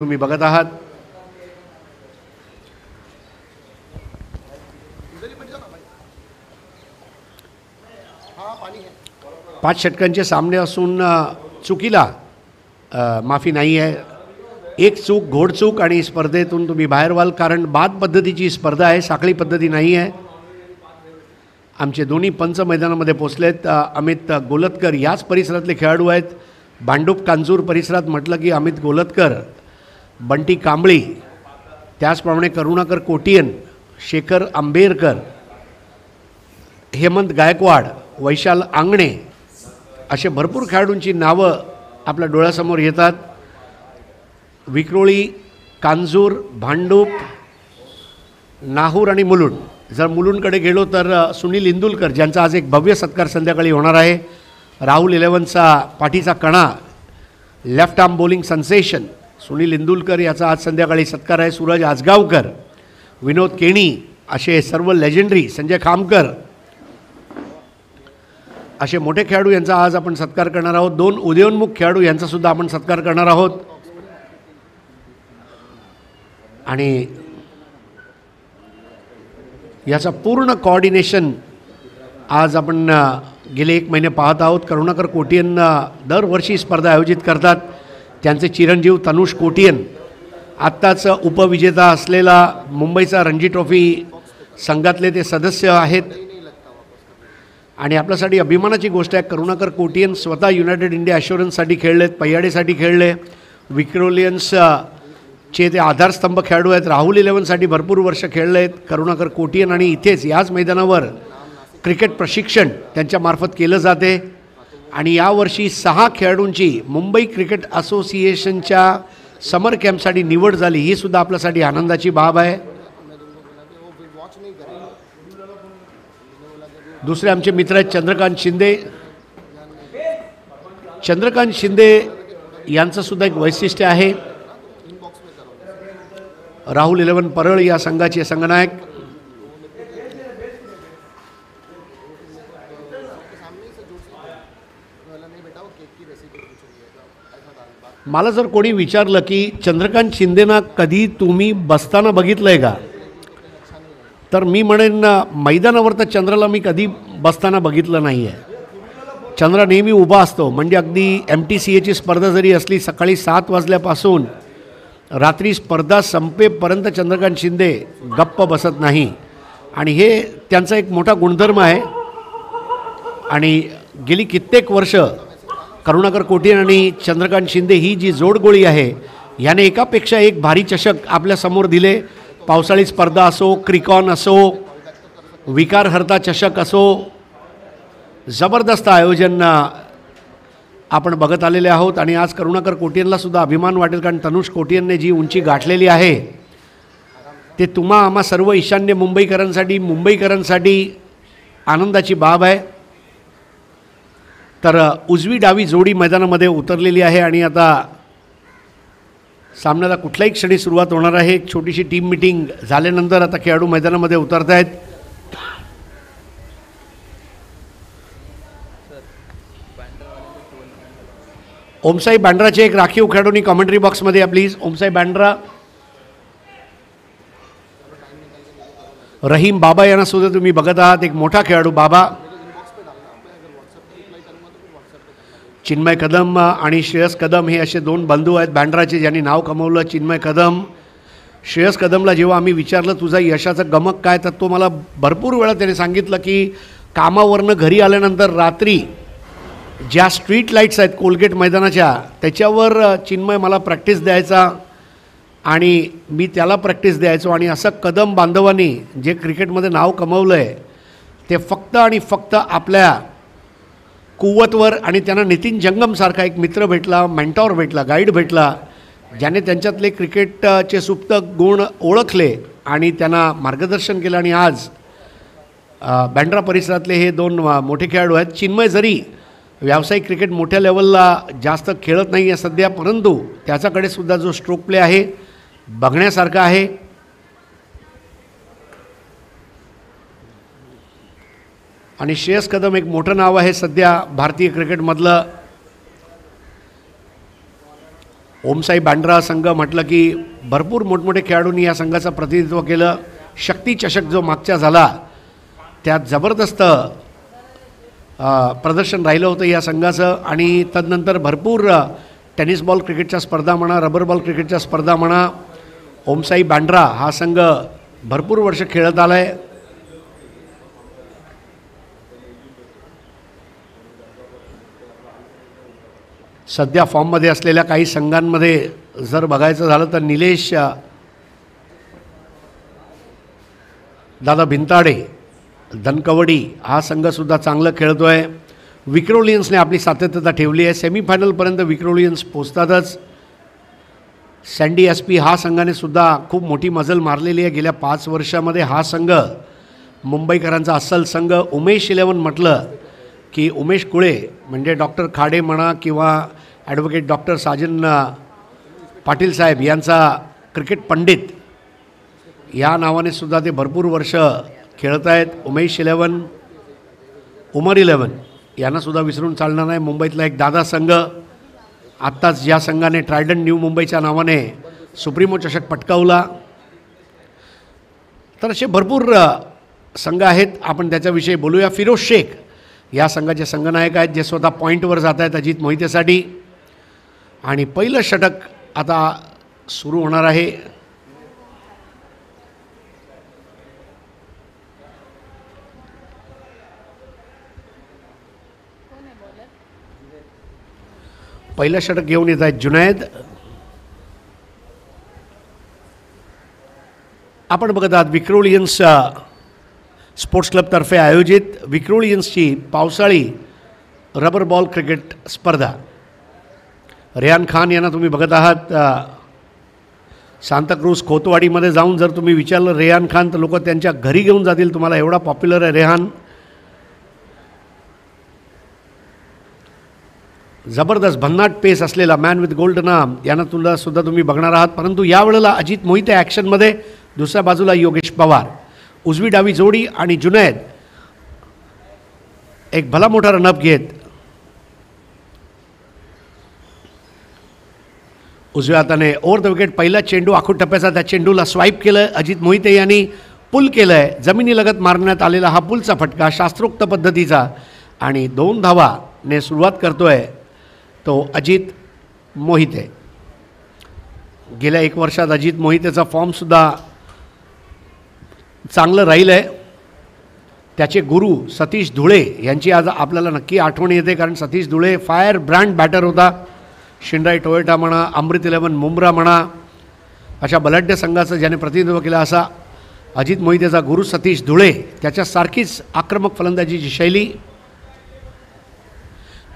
तुम्ही बघत आहात. पाच षटकांचे सामने असून चुकीला माफी नाही आहे. एक चूक घोडचूक आणि स्पर्धेतून तुम्ही बाहेर व्हाल कारण बाद पद्धतीची स्पर्धा आहे साखळी पद्धती नाही आहे. आमचे दोन्ही पंच मैदानामध्ये पोचलेत. आहेत अमित गोलतकर याच परिसरातले खेळाडू आहेत. भांडूप कांजूर परिसरात म्हटलं की अमित गोलतकर बंटी कांबळी त्याचप्रमाणे करुणाकर कोटियन शेखर आंबेरकर हेमंत गायकवाड वैशाल आंगणे असे भरपूर खेळाडूंची नावं आपल्या डोळ्यासमोर येतात. विक्रोळी कांजूर भांडूप नाहूर आणि मुलुंड. जर मुलुंडकडे गेलो तर सुनील इंदुलकर ज्यांचा आज एक भव्य सत्कार संध्याकाळी होणार आहे. राहुल इलेवनचा पाठीचा कणा left arm bowling sensation Sunil Indulkar याचा आज संध्याकाळी सत्कार आहे. सूरज आजगावकर विनोद केणी असे सर्व लेजेंडरी संजय खामकर असे मोठे खेळाडू यांचा आज आपण सत्कार करणार आहोत. दोन उदयोन्मुख खेळाडू यांचा सुद्धा आपण सत्कार करणार आहोत. आणि याचा पूर्ण कॉर्डिनेशन आज आपण गेले एक महिने पाहत आहोत. करुणाकर कोटी यांना दरवर्षी स्पर्धा आयोजित करतात. त्यांचे चिरंजीव तनुष कोटियन आत्ताच उपविजेता असलेला मुंबईचा रणजी ट्रॉफी संघातले ते सदस्य आहेत. आणि आपल्यासाठी अभिमानाची गोष्ट आहे करुणाकर कोटियन स्वतः युनायटेड इंडिया ॲश्युरन्ससाठी खेळलेत पय्याडीसाठी खेळले. विक्रोलियन्स चे ते आधारस्तंभ खेळाडू आहेत. राहुल इलेव्हनसाठी भरपूर वर्ष खेळले आहेत. करुणाकर कोटियन आणि इथेच याच मैदानावर क्रिकेट प्रशिक्षण त्यांच्यामार्फत केलं जाते. आणि यावर्षी सहा खेळाडूंची मुंबई क्रिकेट असोसिएशनच्या समर कॅम्पसाठी निवड झाली. ही सुद्धा आपल्यासाठी आनंदाची बाब आहे. दुसरे आमचे मित्र आहेत चंद्रकांत शिंदे. चंद्रकांत शिंदे यांचं सुद्धा एक वैशिष्ट्य आहे. राहुल इलेवन परळ या संघाचे संघनायक. मला जर कोणी विचारलं की चंद्रकांत शिंदेना कधी तुम्ही बसताना बघितलं आहे का? तर मी म्हणेन मैदानावर तर चंद्राला मी कधी बसताना बघितलं नाही आहे चंद्र नेहमी उभा असतो. म्हणजे अगदी एम टी सी एची स्पर्धा जरी असली सकाळी सात वाजल्यापासून रात्री स्पर्धा संपेपर्यंत चंद्रकांत शिंदे गप्प बसत नाही. आणि हे त्यांचा एक मोठा गुणधर्म आहे. आणि गेली कित्येक वर्ष करुणाकर कोटीर आणि चंद्रकांत शिंदे ही जी जोडगोळी आहे याने एकापेक्षा एक भारी चषक आपल्यासमोर दिले. पावसाळी स्पर्धा असो क्रिकॉन असो विकारहर्ता चषक असो जबरदस्त आयोजन आपण बघत आलेले आहोत. आणि आज करुणाकर कोटियनलासुद्धा अभिमान वाटेल कारण तनुष कोटियनने जी उंची गाठलेली आहे ते तुम्हा आम्हा सर्व ईशान्य मुंबईकरांसाठी मुंबईकरांसाठी आनंदाची बाब आहे. तर उजवी डावी जोडी मैदानामध्ये उतरलेली आहे आणि आता सामन्याला कुठल्याही क्षणी सुरुवात होणार आहे. एक छोटीशी टीम मिटिंग झाल्यानंतर आता खेळाडू मैदानामध्ये उतरत आहेत. ओमसाई बँड्राचे एक राखीव खेळाडूंनी कॉमेंट्री बॉक्समध्ये या प्लीज ओमसाई बँड्रा रहीम बाबा यांना सुद्धा तुम्ही बघत आहात. एक मोठा खेळाडू बाबा. चिन्मय कदम आणि श्रेयस कदम हे असे दोन बंधू आहेत. बँड्राचे ज्यांनी नाव कमवलं चिन्मय कदम. श्रेयस कदमला जेव्हा आम्ही विचारलं तुझा यशाचं गमक काय? तर तो मला भरपूर वेळा त्याने सांगितलं की कामावरनं घरी आल्यानंतर रात्री ज्या स्ट्रीट लाईट्स आहेत कोलगेट मैदानाच्या त्याच्यावर चिन्मय मला प्रॅक्टिस द्यायचा आणि मी त्याला प्रॅक्टिस द्यायचो आणि असं कदम बांधवांनी जे क्रिकेटमध्ये नाव कमवलं आहे ते फक्त आणि फक्त आपल्या कुवतवर आणि त्यांना नितीन जंगमसारखा एक मित्र भेटला मेंटॉर भेटला गाईड भेटला ज्याने त्यांच्यातले क्रिकेटचे सुप्त गुण ओळखले आणि त्यांना मार्गदर्शन केलं. आणि आज बँड्रा परिसरातले हे दोन मोठे खेळाडू आहेत. चिन्मय जरी व्यावसायिक क्रिकेट मोठ्या लेवलला जास्त खेळत नाही आहे सध्या परंतु त्याच्याकडे सुद्धा जो स्ट्रोक प्ले आहे बघण्यासारखा आहे. आणि श्रेयस कदम एक मोठं नाव आहे सध्या भारतीय क्रिकेटमधलं. ओमसाई बँड्रा संघ म्हटलं की भरपूर मोठमोठे खेळाडूंनी या संघाचं प्रतिनिधित्व केलं. शक्ती चषक जो मागच्या झाला त्यात जबरदस्त प्रदर्शन राहिलं होतं या संघाचं आणि तदनंतर भरपूर टेनिस बॉल क्रिकेटच्या स्पर्धा म्हणा रबर बॉल क्रिकेटच्या स्पर्धा म्हणा ओमसाई बँड्रा हा संघ भरपूर वर्ष खेळत आला आहे सध्या फॉर्ममध्ये असलेल्या काही संघांमध्ये जर बघायचं झालं तर निलेश दादा भिंताडे धनकवडी हा संघसुद्धा चांगलं खेळतो आहे विक्रोलियन्सने आपली सातत्यता ठेवली आहे. सेमीफायनलपर्यंत विक्रोलियन्स पोचतातच सँडी एस पी हा संघाने सुद्धा खूप मोठी मजल मारलेली आहे. गेल्या पाच वर्षामध्ये हा संघ मुंबईकरांचा अस्सल संघ. उमेश इलेवन म्हटलं की उमेश कुळे म्हणजे डॉक्टर खाडे म्हणा किंवा ॲडव्होकेट डॉक्टर साजन पाटील साहेब यांचा क्रिकेट पंडित या नावाने सुद्धा ते भरपूर वर्ष खेळत आहेत. उमेश इलेवन उमर इलेवन यांनासुद्धा विसरून चालणार नाही. मुंबईतला एक दादा संघ आत्ताच या संघाने ट्रायडन न्यू मुंबईच्या नावाने सुप्रीमो चषक पटकावला. तर असे भरपूर संघ आहेत. आपण त्याच्याविषयी बोलूया. फिरोज शेख या संघाचे संघनायक आहेत जे स्वतः पॉईंटवर जात आहेत अजित मोहितेसाठी. आणि पहिलं षटक आता सुरू होणार आहे. पहिलं षटक घेऊन येत आहेत जुनैद. आपण बघत आहात विक्रोलियन्स स्पोर्ट्स क्लबतर्फे आयोजित विक्रोलियन्सची पावसाळी रबर बॉल क्रिकेट स्पर्धा. रेहान खान यांना तुम्ही बघत आहात. सांताक्रूज खोतवाडीमध्ये जाऊन जर तुम्ही विचारलं रेहान खान तर लोक त्यांच्या घरी घेऊन जातील. तुम्हाला एवढा पॉप्युलर आहे रेहान जबरदस्त भन्नाट पेस असलेला मॅन विथ गोल्ड नाम यांना तुला सुद्धा तुम्ही बघणार आहात. परंतु यावेळेला अजित मोहिते ॲक्शनमध्ये दुसऱ्या बाजूला योगेश पवार. उजवी डावी जोडी आणि जुनैद. एक भला मोठा रनअप घेत. उजव्या हाताने ओव्हर द विकेट पहिला चेंडू आखूट टप्प्याचा त्या चेंडूला स्वाईप केलं. अजित मोहिते यांनी पुल केलं आहे जमिनीलगत मारण्यात आलेला हा पुलचा फटका शास्त्रोक्त पद्धतीचा आणि दोन धावाने सुरुवात करतोय तो अजित मोहिते. गेल्या एक वर्षात अजित मोहितेचा फॉर्मसुद्धा चांगलं राहिलं आहे त्याचे गुरु सतीश धुळे यांची आज आपल्याला नक्की आठवण येते कारण Satish Dhule fire brand batter होता. शिंडाई टोयोटा म्हणा अमृत इलेवन मुंब्रा म्हणा अशा बलाढ्य संघाचं ज्याने प्रतिनिधित्व केलं असा अजित मोहितेचा गुरु सतीश धुळे त्याच्यासारखीच आक्रमक फलंदाजीची शैली.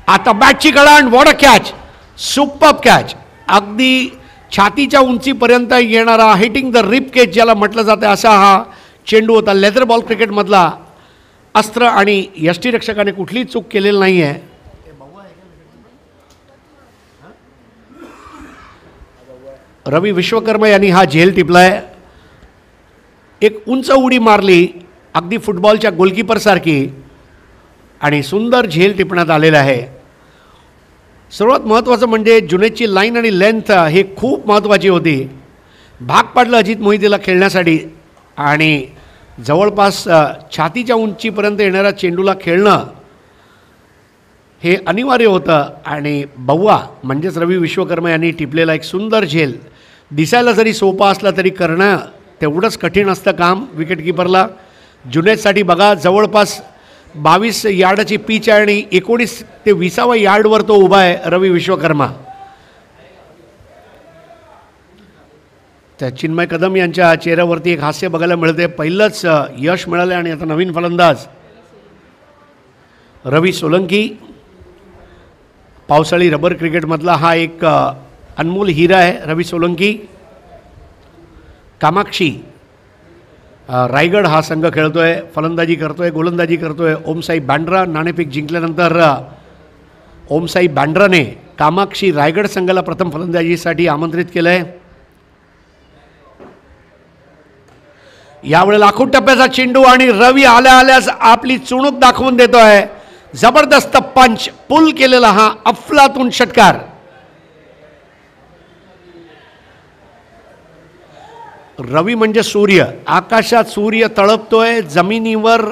आता बॅटची गळाण वॉड कॅच सुपर कॅच अगदी छातीच्या उंचीपर्यंत येणारा हिटिंग द रिप केच ज्याला म्हटलं जातं असा हा चेंडू होता. लेदर बॉल क्रिकेटमधला अस्त्र आणि यष्टीरक्षकाने कुठलीही चूक केलेली नाही आहे रवी विश्वकर्मा यांनी हा झेल टिपलाय. एक उंच उडी मारली अगदी फुटबॉलच्या गोलकीपरसारखी आणि सुंदर झेल टिपण्यात आलेलं आहे. सर्वात महत्त्वाचं म्हणजे जुनेची लाईन आणि लेंथ हे खूप महत्त्वाची होती. भाग पाडलं अजित मोहितेला खेळण्यासाठी. आणि जवळपास छातीच्या उंचीपर्यंत येणाऱ्या चेंडूला खेळणं हे अनिवार्य होतं. आणि बव्वा म्हणजेच रवी विश्वकर्मा यांनी टिपलेला एक सुंदर झेल दिसायला जरी सोपा असला तरी करणं तेवढंच कठीण असतं काम विकेटकीपरला जुनेजसाठी बघा जवळपास बावीस यार्डाची पीच आहे आणि एकोणीस ते विसावा यार्डवर तो उभा आहे रवी विश्वकर्मा. त्या चिन्मय कदम यांच्या चेहऱ्यावरती एक हास्य बघायला मिळते. पहिलंच यश मिळालं आणि आता नवीन फलंदाज. रवी सोलंकी. पावसाळी रबर क्रिकेटमधला हा एक अनमोल हिरा आहे रवी सोलंकी. कामाक्षी. रायगड हा संघ खेळतो आहे फलंदाजी करतो आहे गोलंदाजी करतोय. ओमसाई बँड्रा नाणेफेक जिंकल्यानंतर ओमसाई बँड्राने कामाक्षी रायगड संघाला प्रथम फलंदाजीसाठी आमंत्रित केलं आहे यावेळेला लाखो टप्प्याचा चेंडू आणि रवी आल्या आल्यास आपली चुणूक दाखवून देतो आहे जबरदस्त पंच पुल केलेला हा अफलातून षटकार. रवी म्हणजे सूर्य. आकाशात सूर्य तळपतोय जमिनीवर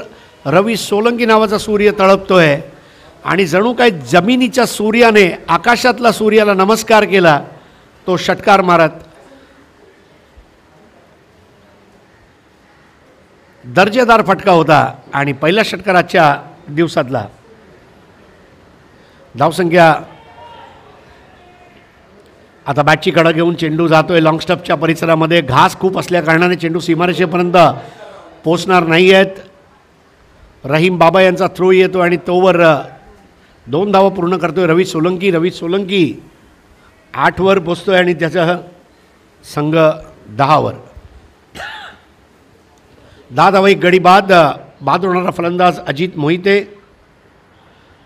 रवी सोलंकी नावाचा सूर्य तळपतोय. आणि जणू काय जमिनीच्या सूर्याने आकाशातला सूर्याला नमस्कार केला तो षटकार मारत दर्जेदार फटका होता आणि पहिल्या षटकाराच्या दिवसातला. धावसंख्या. आता बॅटची कडा घेऊन चेंडू जातोय लॉंग स्टपच्या परिसरामध्ये. घास खूप असल्याकारणाने चेंडू सीमारेषेपर्यंत पोचणार नाही आहेत रहीम बाबा यांचा थ्रो येतो आणि तोवर दोन धावा पूर्ण करतोय रवी सोलंकी. रवी सोलंकी आठवर पोचतोय आणि त्याचा संघ दहावर दहा धावा एक गडी बाद बाद होणारा फलंदाज अजित मोहिते.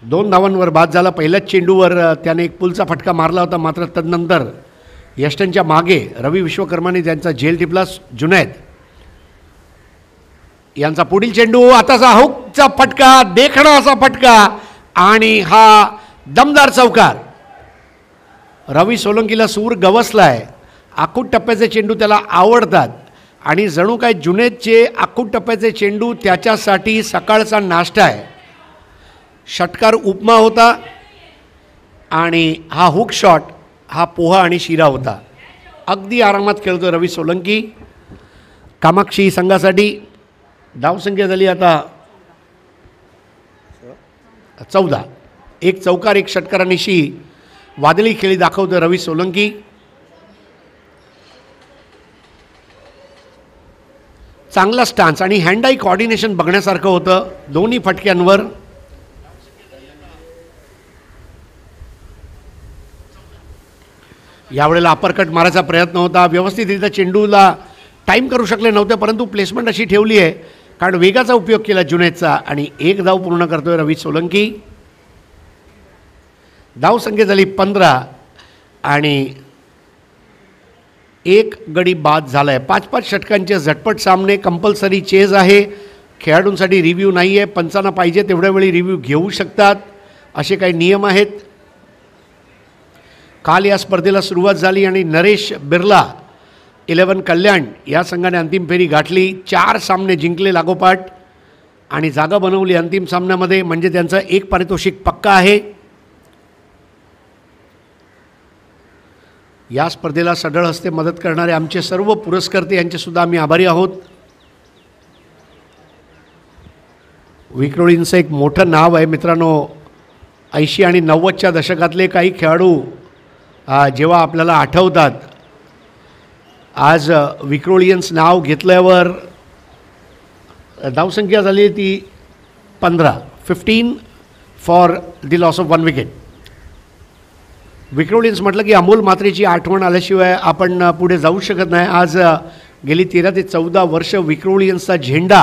दोन धावांवर बाद झाला. पहिल्याच चेंडूवर त्याने एक पुलचा फटका मारला होता मात्र तदनंतर यष्टनच्या मागे रवी विश्वकर्माने त्यांचा झेल टिपला. जुनैद यांचा पुढील चेंडू आताचा हुकचा फटका देखणा असा फटका आणि हा दमदार चौकार. रवी सोलंकीला सूर गवसलाय. आखूट टप्प्याचे चेंडू त्याला आवडतात. आणि जणू काय जुनेदचे आखूट टप्प्याचे चेंडू त्याच्यासाठी सकाळचा नाश्ता आहे. षटकार उपमा होता आणि हा हुक शॉट हा पोहा आणि शिरा होता. अगदी आरामात खेळतो रवी सोलंकी. कामाक्षी संघासाठी धावसंख्या झाली आता चौदा. एक चौकार एक षटकारानिशी वादळी खेळी दाखवतो रवी सोलंकी. चांगला स्टान्स आणि हँड आय कॉर्डिनेशन बघण्यासारखं होतं. दोन्ही फटक्यांवर. यावेळेला अपरकट मारायचा प्रयत्न होता. व्यवस्थितरित्या चेंडूला टाईम करू शकले नव्हते परंतु प्लेसमेंट अशी ठेवली आहे. कारण वेगाचा उपयोग केला जुनेदचा आणि एक धाव पूर्ण करतोय रवी सोलंकी. धाव संख्या झाली पंधरा आणि एक गडी बाद झाला आहे पाच पाच षटकांचे झटपट सामने कंपल्सरी चेज आहे. खेळाडूंसाठी रिव्ह्यू नाही आहे पंचांना पाहिजे तेवढ्या वेळी रिव्ह्यू घेऊ शकतात. असे काही नियम आहेत. काल या स्पर्धेला सुरुवात झाली आणि नरेश बिर्ला इलेवन कल्याण या संघाने अंतिम फेरी गाठली. चार सामने जिंकले लागोपाठ आणि जागा बनवली अंतिम सामन्यामध्ये. म्हणजे त्यांचं एक पारितोषिक पक्का आहे. या स्पर्धेला सढळ हस्ते मदत करणारे आमचे सर्व पुरस्कर्ते यांचेसुद्धा आम्ही आभारी आहोत. विक्रोळींचं एक मोठं नाव आहे मित्रांनो. ऐंशी आणि नव्वदच्या दशकातले काही खेळाडू जेव्हा आपल्याला आठवतात. आज विक्रोलियन्स विक्रोळियन्स नाव घेतल्यावर धावसंख्या झाली ती पंधरा. Fifteen for the loss of one wicket Vikrolians म्हटलं की अमोल मात्रेची आठवण आल्याशिवाय आपण पुढे जाऊ शकत नाही. आज गेली तेरा ते चौदा वर्ष विक्रोलियन्सचा झेंडा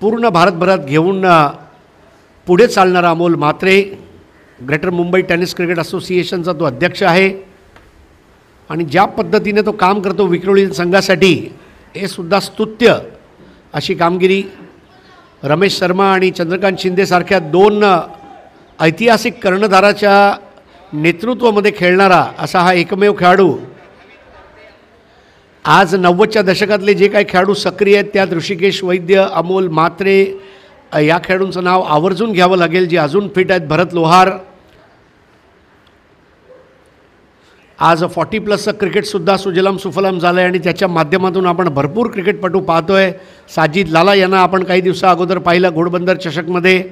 पूर्ण भारतभरात घेऊन पुढे चालणारा Amol Matre greater Mumbai tennis cricket असोसिएशनचा तो अध्यक्ष आहे. आणि ज्या पद्धतीने तो काम करतो विक्रोळी संघासाठी हे सुद्धा स्तुत्य अशी कामगिरी रमेश शर्मा आणि चंद्रकांत शिंदेसारख्या दोन ऐतिहासिक कर्णधाराच्या नेतृत्वामध्ये खेळणारा असा हा एकमेव खेळाडू. आज नव्वदच्या दशकातले जे काही खेळाडू सक्रिय आहेत त्यात ऋषिकेश वैद्य अमोल मात्रे या खेळाडूंचं नाव आवर्जून घ्यावं लागेल जे अजून फिट आहेत भरत लोहार. आज फॉर्टी प्लसचं क्रिकेटसुद्धा सुजलाम सुफलाम झालं आहे आणि त्याच्या माध्यमातून आपण भरपूर क्रिकेटपटू पाहतो आहे साजिद लाला यांना आपण काही दिवसा अगोदर पाहिलं घोडबंदर चषकमध्ये.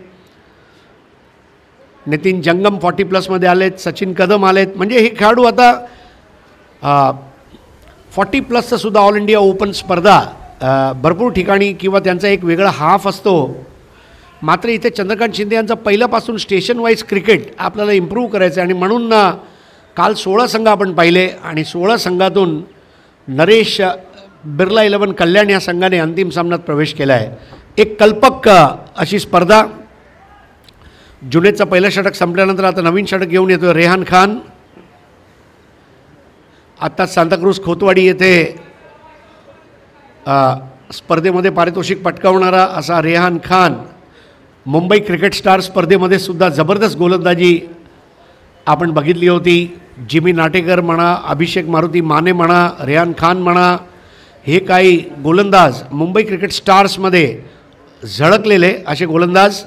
नितीन जंगम फॉर्टी प्लसमध्ये आलेत सचिन कदम आलेत. म्हणजे हे खेळाडू आता फॉर्टी प्लसचं सुद्धा ऑल इंडिया ओपन स्पर्धा भरपूर ठिकाणी किंवा त्यांचा एक वेगळा हाफ असतो. मात्र इथे चंद्रकांत शिंदे यांचं पहिल्यापासून स्टेशन वाईज क्रिकेट आपल्याला इम्प्रूव्ह करायचं आहे आणि म्हणून ना काल सोळा संघ आपण पाहिले आणि सोळा संघातून नरेश बिर्ला इलेवन कल्याण या संघाने अंतिम सामन्यात प्रवेश केला आहे एक कल्पक अशी स्पर्धा जुनेदचा पहिलं षटक संपल्यानंतर आता नवीन षटक घेऊन येतो रेहान खान. आत्ताच सांताक्रूज खोतवाडी येथे स्पर्धेमध्ये पारितोषिक पटकावणारा असा रेहान खान. मुंबई क्रिकेट स्टार स्पर्धेमध्ये सुद्धा जबरदस्त गोलंदाजी आपण बघितली होती. जिमी नाटेकर म्हणा अभिषेक मारुती माने म्हणा रेहान खान म्हणा हे काही गोलंदाज मुंबई क्रिकेट स्टार्समध्ये झळकलेले असे गोलंदाज.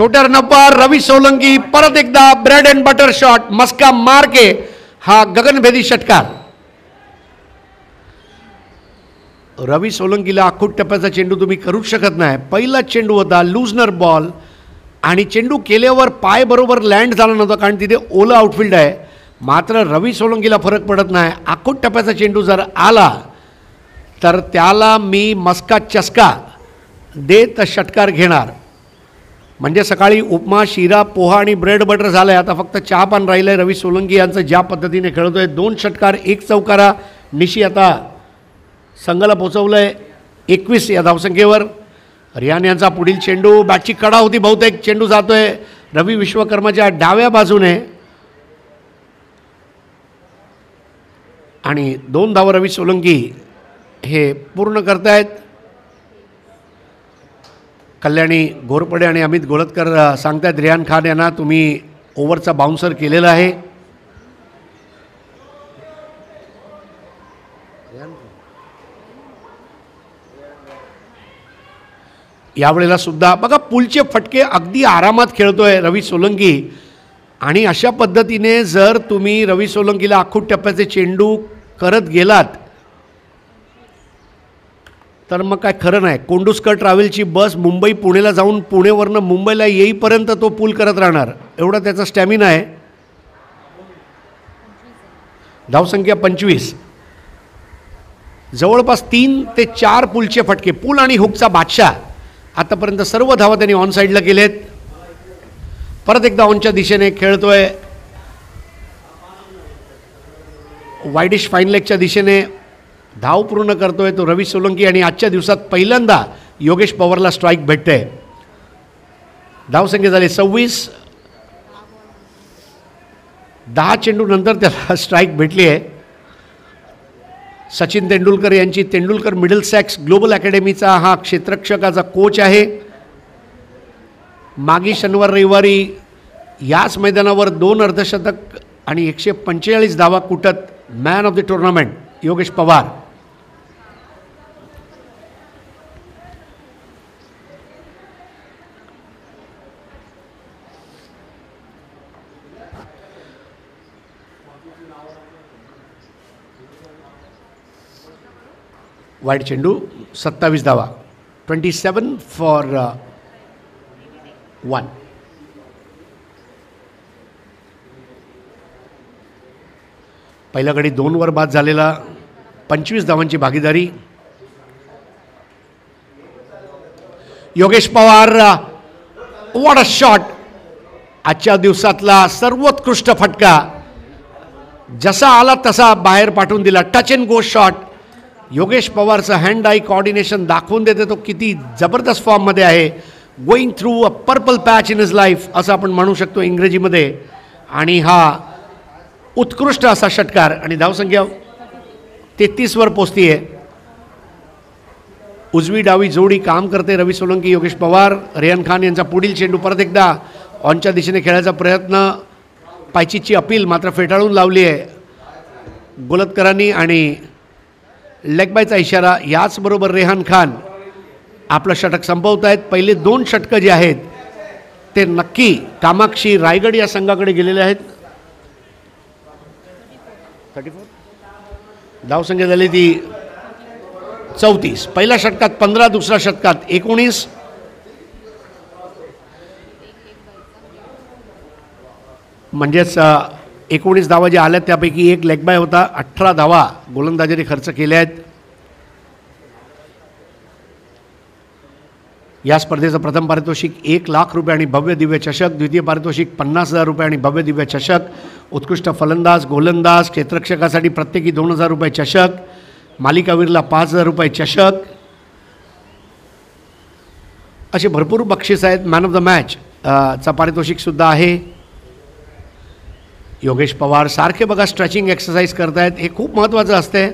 छोट्या रनअपवर रवी सोलंकी परत एकदा ब्रेड अँड बटर शॉट मस्का मार्के हा गगनभेदी षटकार. रवी सोलंकीला अखूट टप्प्याचा चेंडू तुम्ही करूच शकत नाही. पहिला चेंडू होता लूजनर बॉल आणि चेंडू केल्यावर पाय बरोबर लँड झाला नव्हता कारण तिथे ओलं आउटफील्ड आहे. मात्र रवी सोलंकीला फरक पडत नाही. अखूट टप्प्याचा चेंडू जर आला तर त्याला मी मस्का चस्का देत षटकार घेणार. म्हणजे सकाळी उपमा शिरा पोहा आणि ब्रेड बटर झालं आहे आता फक्त चहा पान राहिलं आहे रवी सोलंकी यांचं ज्या पद्धतीने खेळतो आहे दोन षटकार एक चौकारा. निशी आता संघाला पोचवलं आहे एकवीस या धावसंख्येवर. रियान यांचा पुढील चेंडू बॅटची कडा होती बहुतेक. चेंडू जातो आहे रवी विश्वकर्माच्या डाव्या बाजूने. आणि दोन धावं रवी सोलंकी हे पूर्ण करतायत. कल्याणी घोरपडे आणि अमित गोळतकर अ, सांगतायत रियान खान यांना तुम्ही ओव्हरचा बाउन्सर केलेला आहे. यावेळेला सुद्धा बघा पुलचे फटके अगदी आरामात खेळतोय रवी सोलंकी. आणि अशा पद्धतीने जर तुम्ही रवी सोलंकीला आखूट टप्प्याचे चेंडू करत गेलात तर मग काय खरं नाही. कोंडुस्कर ट्रॅव्हलची बस मुंबई पुणेला जाऊन पुणेवरनं मुंबईला येईपर्यंत तो पूल करत राहणार. एवढा त्याचा स्टॅमिना आहे. धावसंख्या पंचवीस. जवळपास तीन ते चार पुलचे फटके. पूल आणि हुकचा बादशाह. आतापर्यंत सर्व धावा त्यांनी ऑन साईडला केलेत. परत एकदा ऑनच्या दिशेने खेळतोय. वायडिश फाईन लेगच्या दिशेने धाव पूर्ण करतोय तो रवी सोलंकी आणि आजच्या दिवसात पहिल्यांदा योगेश पवारला स्ट्राईक भेटते धावसंख्या झाली सव्वीस. दहा चेंडू नंतर त्याला स्ट्राईक भेटली आहे. सचिन तेंडुलकर यांची तेंडुलकर मिडल सॅक्स ग्लोबल अकॅडमीचा हा क्षेत्रक्षकाचा कोच आहे. मागी शनिवार रविवारी याच मैदानावर दोन अर्धशतक आणि एकशे पंचेचाळीस धावा कुटत man of the tournament Yogesh Pawar. White चेंडू सत्तावीस धावा. Twenty seven for uh, one पहिल्या गडी दोनवर बाद झालेला. पंचवीस धावांची भागीदारी. Yogesh Pawar what a shot आजच्या दिवसातला सर्वोत्कृष्ट फटका. जसा आला तसा बाहेर पाठवून दिला. Touch and go shot Yogesh पवारचं hand eye coordination दाखवून देते तो किती जबरदस्त फॉर्ममध्ये आहे. Going through a purple patch in his life असं आपण म्हणू शकतो इंग्रजीमध्ये. आणि हा उत्कृष्ट असा षटकार. आणि धावसंख्या तेहतीसवर पोचती आहे उजवी डावी जोडी काम करते रवी सोलंकी योगेश पवार रेहन खान यांचा पुढील चेंडू परत एकदा. ऑनच्या दिशेने खेळायचा प्रयत्न. पायचीची अपील मात्र फेटाळून लावली आहे गोलतकरांनी आणि लेगबायचा इशारा याचबरोबर रेहान खान. आपलं षटक संपवत आहेत. पहिले दोन षटकं जे आहेत ते नक्की कामाक्षी रायगड या संघाकडे गेलेले आहेत. थर्टी फोर धावसंख्या झाली ती चौतीस. पहिल्या षटकात पंधरा दुसऱ्या षटकात एकोणीस. म्हणजेच एकोणीस धावा ज्या आल्या त्यापैकी एक लेगबाय होता अठरा धावा गोलंदाजाने खर्च केल्या आहेत. या स्पर्धेचं प्रथम पारितोषिक एक लाख रुपये आणि भव्य दिव्य चषक द्वितीय पारितोषिक पन्नास हजार रुपये आणि भव्य दिव्य चषक उत्कृष्ट फलंदाज गोलंदाज क्षेत्रक्षकासाठी प्रत्येकी दोन हजार रुपये चषक मालिकावीरला पाच हजार रुपये चषक. असे भरपूर बक्षीस आहेत. मॅन ऑफ द मॅच चा पारितोषिकसुद्धा आहे. योगेश पवार सारखे बघा स्ट्रेचिंग एक्सरसाइज करतायत, हे खूप महत्त्वाचं असते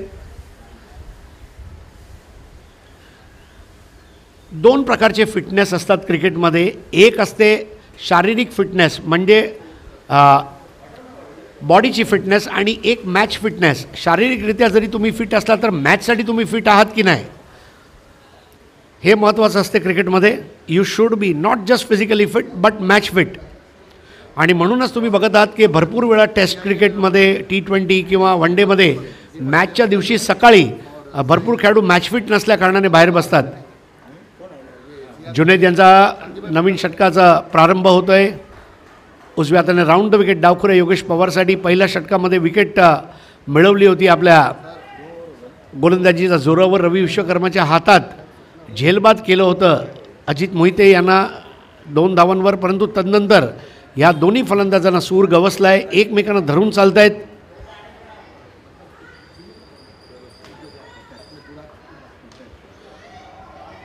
दोन प्रकारचे फिटनेस असतात क्रिकेटमध्ये. एक असते शारीरिक फिटनेस म्हणजे बॉडीची फिटनेस आणि एक मॅच फिटनेस शारीरिकरित्या जरी तुम्ही फिट असला तर मॅचसाठी तुम्ही फिट आहात की नाही? हे महत्त्वाचं असते क्रिकेटमध्ये. You should be not just physically fit but match fit आणि म्हणूनच तुम्ही बघत आहात की भरपूर वेळा टेस्ट क्रिकेटमध्ये टी ट्वेंटी किंवा वन डेमध्ये मॅचच्या दिवशी सकाळी भरपूर खेळाडू मॅच फिट नसल्या कारणाने बाहेर बसतात. जुनेद यांचा नवीन षटकाचा प्रारंभ होतो आहे उजव्या हाताने राऊंड द विकेट डावखुरे योगेश पवारसाठी पहिल्या षटकामध्ये विकेट मिळवली होती आपल्या गोलंदाजीचा जोरावर रवी विश्वकर्माच्या हातात. झेलबाद केलं होतं. अजित मोहिते यांना दोन धावांवर परंतु तदनंतर या दोन्ही फलंदाजांना सूर गवसला आहे एकमेकांना धरून चालत आहेत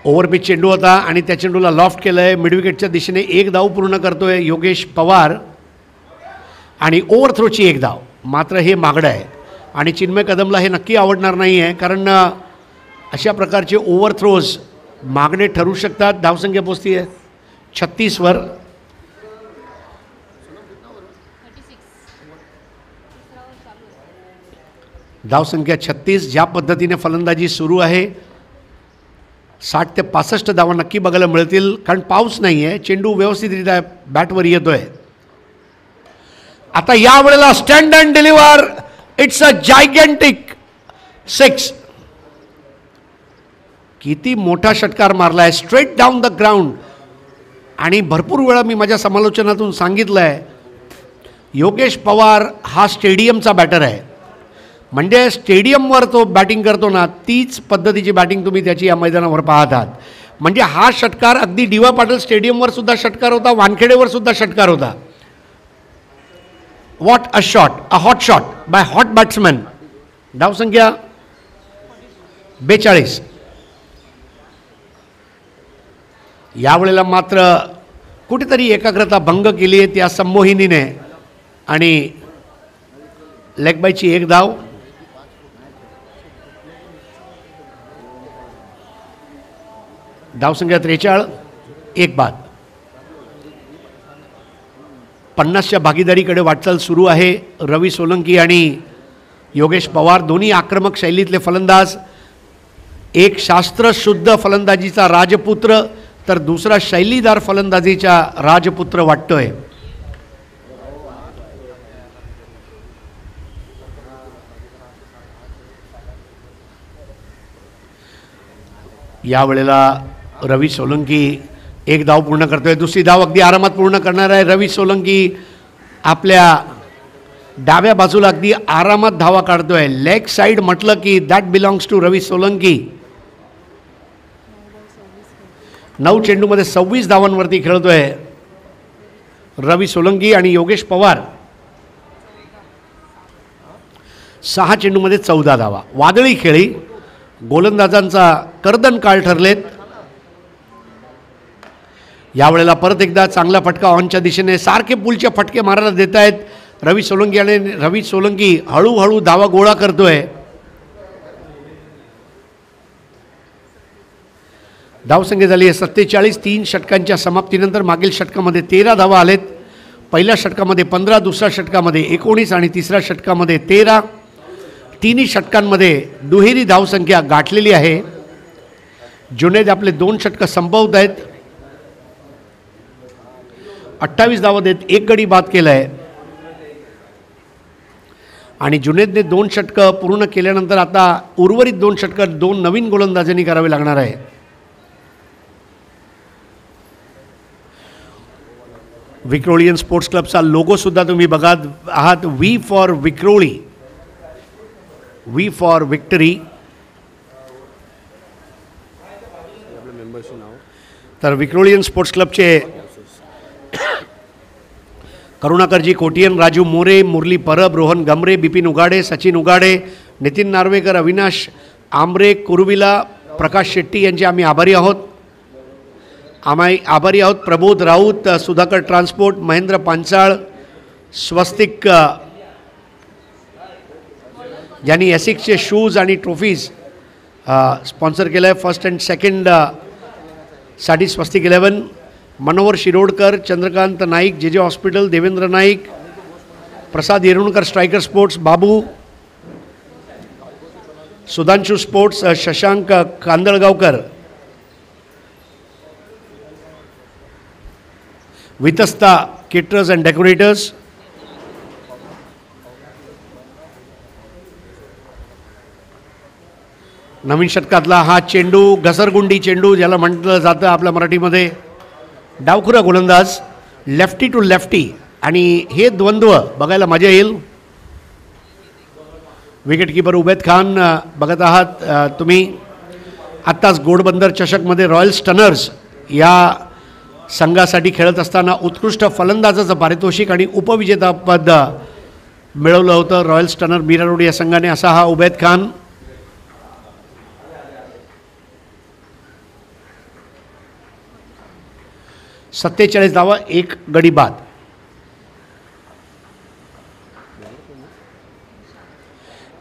ओव्हरपिच चेंडू होता आणि त्या चेंडूला लॉफ्ट केलं आहे मिडविकेटच्या दिशेने एक धाव पूर्ण करतोय योगेश पवार. आणि ओव्हर थ्रोची एक धाव. मात्र हे मागडं आहे. आणि चिन्मय कदमला हे नक्की आवडणार नाही आहे कारण अशा प्रकारचे ओव्हर थ्रोज मागणे ठरू शकतात. धावसंख्या पोचती आहे छत्तीसवर. धावसंख्या छत्तीस ज्या पद्धतीने फलंदाजी सुरू आहे साठ ते पासष्ट धावा नक्की बघायला मिळतील कारण पाऊस नाही आहे चेंडू व्यवस्थितरित्या बॅटवर येतोय. आता यावेळेला stand and deliver it's a gigantic six किती मोठा षटकार मारला आहे स्ट्रेट डाऊन द ग्राउंड आणि भरपूर वेळा मी माझ्या समालोचनातून सांगितलं आहे योगेश पवार हा स्टेडियमचा बॅटर आहे. म्हणजे स्टेडियमवर तो बॅटिंग करतो ना तीच पद्धतीची बॅटिंग तुम्ही त्याची या मैदानावर पाहत आहात म्हणजे हा षटकार अगदी डी वाय पाटील स्टेडियमवर सुद्धा षटकार होता वानखेडेवर सुद्धा षटकार होता. What a shot a hot shot by hot batsman धावसंख्या बेचाळीस. यावेळेला मात्र कुठेतरी एकाग्रता भंग केली आहे त्या संमोहिनीने. आणि लेगबायची एक धाव धावसंख्या त्रेचाळ एक बाद पन्नासच्या भागीदारीकडे वाटचाल सुरू आहे. रवी सोलंकी आणि योगेश पवार दोन्ही आक्रमक शैलीतले फलंदाज. एक शास्त्रशुद्ध फलंदाजीचा राजपुत्र तर दुसरा शैलीदार फलंदाजीचा राजपुत्र वाटतोय. यावेळेला रवी सोलंकी एक धाव पूर्ण करतोय दुसरी धाव अगदी आरामात पूर्ण करणार आहे. रवी सोलंकी आपल्या डाव्या बाजूला अगदी आरामात धावा काढतोय. लेग साईड म्हटलं की that belongs to Ravi Solanki. नऊ चेंडूमध्ये सव्वीस धावांवरती खेळतोय रवी सोलंकी आणि योगेश पवार. सहा चेंडूमध्ये चौदा धावा. वादळी खेळी. गोलंदाजांचा कर्दन काळ ठरलेत. यावेळेला परत एकदा चांगला फटका ऑनच्या दिशेने सारखे पुलचे फटके मारायला देत आहेत. रवी सोलंकी आणि रवी सोलंकी हळूहळू धावा गोळा करतोय. धावसंख्या झाली आहे सत्तेचाळीस तीन षटकांच्या समाप्तीनंतर मागील षटकामध्ये तेरा धावा आलेत. पहिल्या षटकामध्ये पंधरा दुसऱ्या षटकामध्ये एकोणीस आणि तिसऱ्या षटकामध्ये तेरा. तिन्ही षटकांमध्ये दुहेरी धावसंख्या गाठलेली आहे. जुनेद आपले दोन षटकं संपवत आहेत. अठ्ठावीस धावा देत एक गडी बाद केला आहे आणि जुनेदने दोन षटकं पूर्ण केल्यानंतर आता उर्वरित दोन षटकं दोन नवीन गोलंदाजांनी करावे लागणार आहे. विक्रोळियन स्पोर्ट्स क्लबचा लोगोसुद्धा तुम्ही बघात आहात. We for Vikhroli. We for victory. तर विक्रोळियन स्पोर्ट्स क्लबचे करुणाकरजी कोटियन राजू मोरे मुरली परब रोहन गमरे बिपिन उगाडे सचिन उगाडे नितीन नार्वेकर अविनाश आमरे कुरुविला प्रकाश शेट्टी यांचे आम्ही आभारी आहोत. आम्ही आभारी आहोत. प्रबोध राऊत सुधाकर ट्रान्सपोर्ट महेंद्र पांचाळ स्वस्तिक ज्यांनी एसिक्सचे शूज आणि ट्रॉफीज स्पॉन्सर केलं आहे first and सेकंडसाठी Swastik eleven Manohar Shirodkar Chandrakant Naik J J hospital Devendra Naik Prasad Yerunkar striker sports Babu Sudhanshu sports Shashank Kandalgaonkar Vitasta caterers and decorators नवीन शतकातला हा चेंडू घसरगुंडी चेंडू ज्याला म्हटलं जातं आपल्या मराठीमध्ये. डावखुरा गोलंदाज लेफ्टी टू लेफ्टी आणि हे द्वंद्व बघायला मजा येईल. विकेटकीपर उबेद खान बघत आहात तुम्ही. आत्ताच गोडबंदर चषकमध्ये रॉयल स्टनर्स या संघासाठी खेळत असताना उत्कृष्ट फलंदाजाचं पारितोषिक आणि उपविजेतापद मिळवलं होतं रॉयल स्टनर मीरा रोड या संघाने. असा हा उबेद खान. सत्तेचाळीस धावा एक गडी बाद.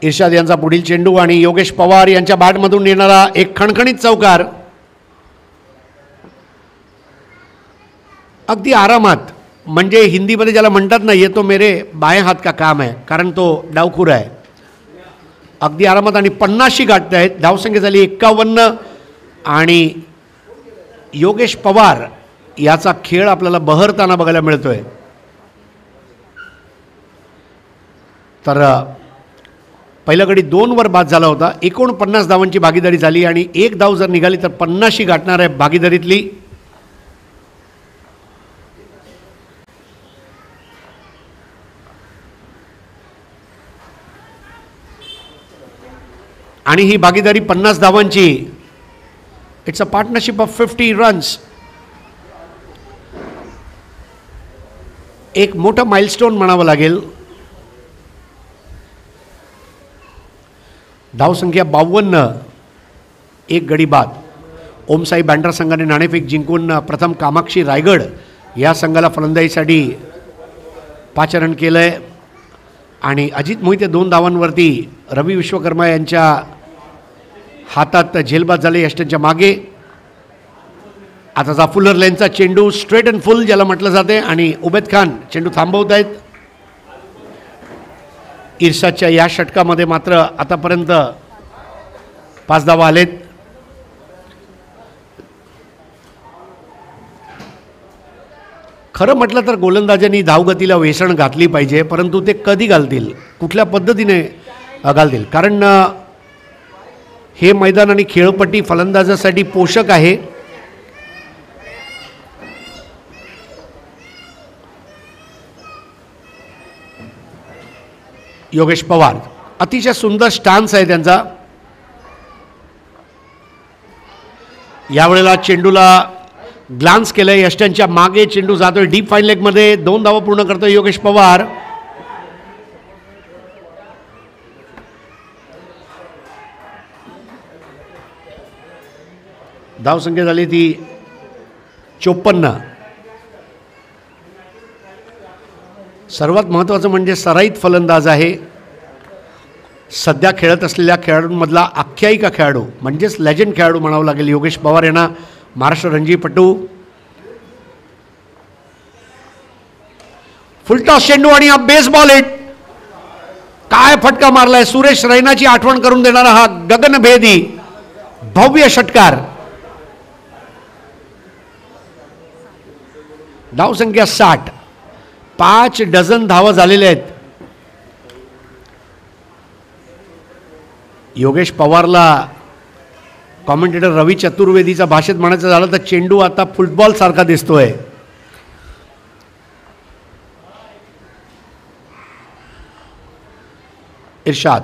इर्शाद यांचा पुढील चेंडू आणि योगेश पवार यांच्या बॅटमधून येणारा एक खणखणीत चौकार. अगदी आरामात म्हणजे हिंदीमध्ये ज्याला म्हणतात ना ये तो मेरे बाएं हात का काम आहे कारण तो डावखूर आहे. अगदी आरामात आणि पन्नाशी गाठत आहेत धावसंख्या झाली एक्कावन्न आणि योगेश पवार याचा खेळ आपल्याला बहरताना बघायला मिळतोय. तर अ, पहिल्या गडी दोनवर बाद झाला होता. एकोणपन्नास धावांची भागीदारी झाली आणि एक धाव जर निघाली तर पन्नासशी गाठणार आहे भागीदारीतली. आणि ही भागीदारी पन्नास धावांची. It's a partnership of fifty runs एक मोठं माइलस्टोन म्हणावं लागेल. धावसंख्या बावन्न एक गडी बाद. ओमसाई बँड्रा संघाने नाणेफेक जिंकून प्रथम कामाक्षी रायगड या संघाला फलंदाजीसाठी पाचारण केलं आहे आणि अजित मोहिते दोन धावांवरती रवी विश्वकर्मा यांच्या हातात झेलबाद झाले यष्टांच्या मागे. आता जाफुलर लेनचा चेंडू स्ट्रेट अँड फुल ज्याला म्हटलं जाते आणि उबेद खान चेंडू थांबवत आहेत. इर्षाच्या या षटकामध्ये मात्र आतापर्यंत पाच धावा आलेत. खरं म्हटलं तर गोलंदाजांनी धावगतीला वेसण घातली पाहिजे परंतु ते कधी घालतील? कुठल्या पद्धतीने घालतील? कारण हे मैदान आणि खेळपट्टी फलंदाजासाठी पोषक आहे. योगेश पवार. अतिशय सुंदर स्टान्स आहे त्यांचा. यावेळेला चेंडूला ग्लान्स केलं आहे यष्ट्यांच्या मागे चेंडू जातोय. डीप फाईन लेगमध्ये दोन धावा पूर्ण करतोय योगेश पवार. धावसंख्या झाली ती चोपन्न. सर्वात महत्त्वाचं म्हणजे सराईत फलंदाज आहे. सध्या खेळत असलेल्या खेळाडूंमधला आख्यायिका खेळाडू म्हणजेच लेजंड खेळाडू म्हणावं लागेल योगेश पवार यांना महाराष्ट्र रणजीपटू. फुलटॉस चेंडू आणि हा बेस बॉल हिट काय फटका मारलाय? सुरेश रैनाची आठवण करून देणारा हा गगनभेदी भव्य षटकार. धावसंख्या साठ. पाच डझन धावा झालेल्या आहेत. योगेश पवारला कॉमेंटेटर रवी चतुर्वेदीचा भाषेत म्हणायचं झालं तर चेंडू आता फुटबॉल सारखा दिसतोय. इर्शाद.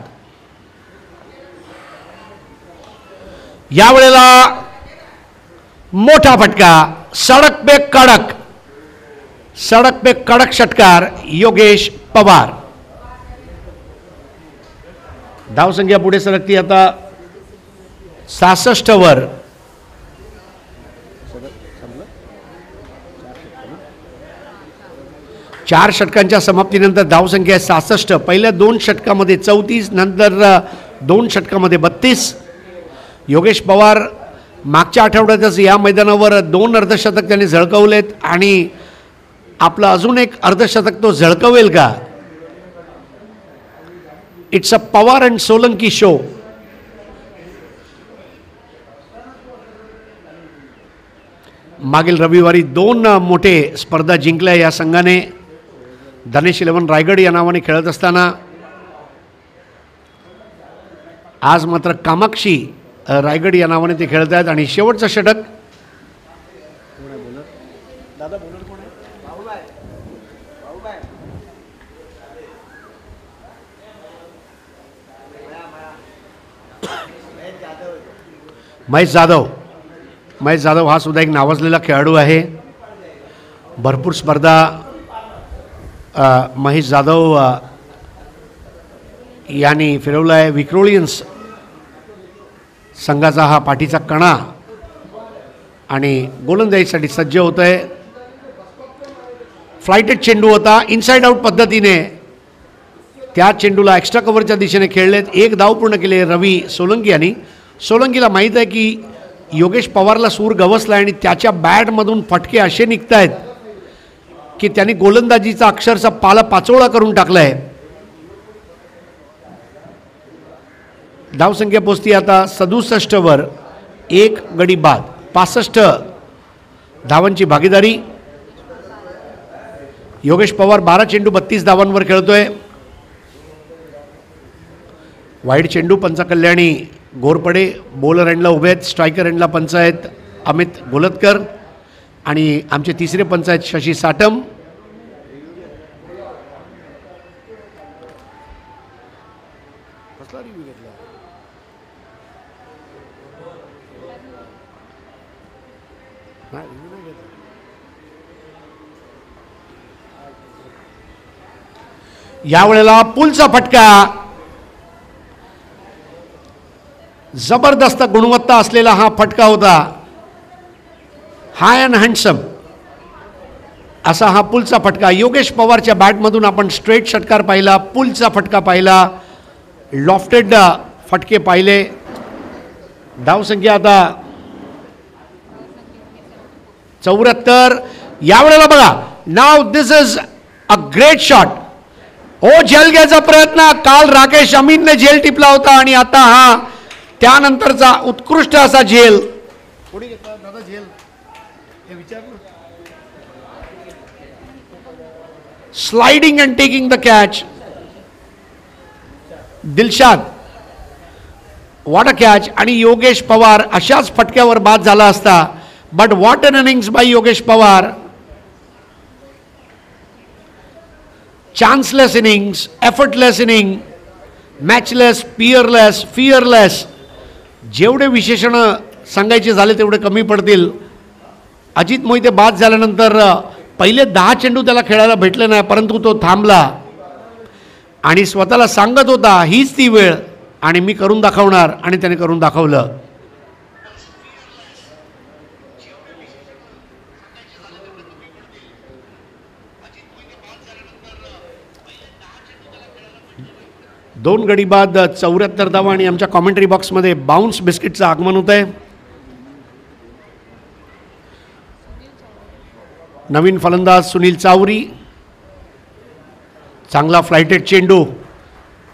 यावेळेला मोठा फटका सडक पे कडक. सडक पे कडक षटकार योगेश पवार। धावसंख्या पुढे सरकती आता. सहासष्टवर. चार षटकांच्या समाप्तीनंतर धावसंख्या सहासष्ट. पहिल्या दोन षटकामध्ये चौतीस नंतर दोन षटकामध्ये बत्तीस. योगेश पवार मागच्या आठवड्यातच या मैदानावर दोन अर्धशतक त्यांनी झळकवलेत आणि आपलं अजून एक अर्धशतक तो झळकवेल का? It's a Pawar and Solanki show मागील रविवारी दोन मोठे स्पर्धा जिंकल्या या संघाने. धनेश इलेवन रायगड या नावाने खेळत असताना. आज मात्र कामाक्षी रायगड या नावाने ते खेळत आहेत आणि शेवटचं षटक महेश जाधव. महेश जाधव हा सुद्धा एक नावाजलेला खेळाडू आहे. भरपूर स्पर्धा महेश जाधव यांनी फिरवला आहे विक्रोलियन्स संघाचा हा पाठीचा कणा आणि गोलंदाजीसाठी सज्ज होत आहे फ्लायटेड चेंडू होता. इनसाइड आऊट पद्धतीने त्या चेंडूला एक्स्ट्रा कव्हरच्या दिशेने खेळलेत. एक धाव पूर्ण केले रवी सोलंकी यांनी. सोलंकीला माहीत आहे की योगेश पवारला सूर गवसला आणि त्याच्या बॅटमधून फटके असे निघत आहेत की त्यांनी गोलंदाजीचा अक्षरशः पाला पाचोळा करून टाकला आहे धावसंख्या पोचती आता सदुसष्टवर एक गडी बाद. पासष्ट धावांची भागीदारी. योगेश पवार बारा चेंडू बत्तीस धावांवर खेळतोय. वाईट चेंडू पंचकल्याणी गोरपडे बॉलर एंडला उभे आहेत स्ट्रायकर एंडला पंच आहेत अमित गोलतकर आणि आमचे तिसरे पंच आहेत शशी साटम यावेळेला पुलचा फटका. जबरदस्त गुणवत्ता असलेला हा फटका होता. हाय अँड हँडसम असा हा पुलचा फटका. योगेश पवारच्या बॅटमधून आपण स्ट्रेट षटकार पाहिला पुलचा फटका पाहिला लॉफ्टेड फटके पाहिले. धावसंख्या आता चौऱ्याहत्तर. यावेळेला बघा नाव this is a great shot ओ झेल घ्यायचा प्रयत्न. काल राकेश अमीनने झेल टिपला होता आणि आता हा त्यानंतरचा उत्कृष्ट असा झेल. Sliding and taking the catch Dilshad what a catch आणि योगेश पवार अशाच फटक्यावर बाद झाला असता but what an innings by Yogesh Pawar. Chanceless innings effortless inning matchless peerless fearless जेवढे विशेषणं सांगायचे झाले तेवढे कमी पडतील. अजित मोहिते बाद झाल्यानंतर पहिले दहा चेंडू त्याला खेळायला भेटले नाही परंतु तो थांबला. आणि स्वतःला सांगत होता हीच ती वेळ. आणि मी करून दाखवणार आणि त्याने करून दाखवलं. दोन गडी बाद चौऱ्याहत्तर धावा आणि आमच्या कॉमेंटरी बॉक्समध्ये बाउन्स बिस्किटचं आगमन होत आहे नवीन फलंदाज सुनील चावरी. चांगला फ्लायटेड चेंडू.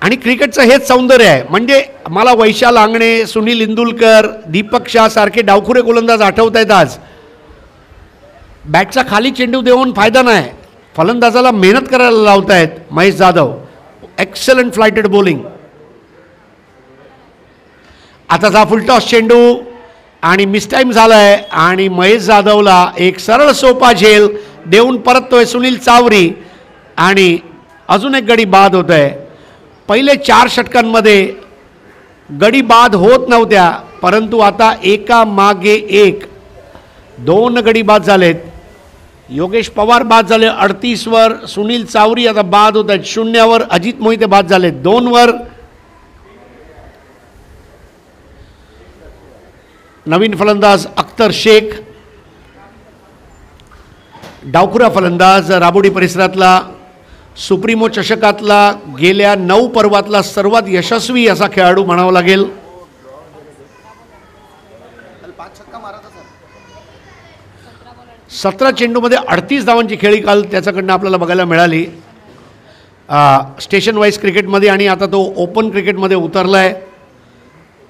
आणि क्रिकेटचं हेच सौंदर्य आहे. म्हणजे मला वैशाल आंगणे सुनील इंदुलकर दीपक शाह सारखे डावखुरे गोलंदाज आठवत आहेत आज. बॅटचा खाली चेंडू देऊन फायदा नाही. फलंदाजाला मेहनत करायला लावत आहेत Mahesh Jadhav. Excellent flighted bowling आताचा फुलटॉस चेंडू. आणि मिसटाईम झाला आणि महेश जाधवला एक सरळ सोपा झेल देऊन परततोय सुनील चावरी. आणि अजून एक गडी बाद होत आहे पहिले चार षटकांमध्ये गडी बाद होत नव्हत्या, परंतु आता एका एक. दोन गडी बाद झालेत. योगेश पवार बाद झाले अडतीसवर सुनील चावरी आता बाद होत आहेत शून्यावर अजित मोहिते बाद झाले दोनवर नवीन फलंदाज अख्तर शेख. डावखुरा फलंदाज राबोडी परिसरातला सुप्रीमो चषकातला गेल्या नऊ पर्वातला सर्वात यशस्वी असा खेळाडू म्हणावा लागेल. सतरा चेंडूमध्ये अडतीस धावांची खेळी काल त्याच्याकडनं आपल्याला बघायला मिळाली. स्टेशन वाईज क्रिकेटमध्ये आणि आता तो ओपन क्रिकेटमध्ये उतरला आहे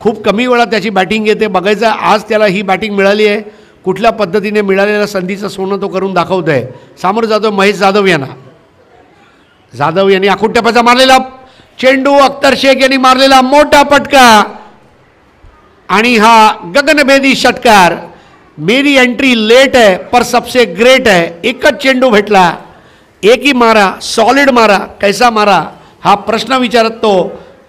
खूप कमी वेळात त्याची बॅटिंग येते. बघायचं आज त्याला ही बॅटिंग मिळाली आहे. कुठल्या पद्धतीने मिळालेल्या संधीचं सोनं तो करून दाखवत आहे सामोरं जातो महेश जाधव यांना. जाधव यांनी आखूट टप्प्याचा मारलेला. चेंडू अख्तर शेख यांनी मारलेला. मोठा पटका आणि हा गगनभेदी षटकार. मेरी एंट्री लेट आहे पर सबसे ग्रेट आहे एकच चेंडू भेटला। एक ही मारा सॉलिड मारा। कैसा मारा? हा प्रश्न विचारत तो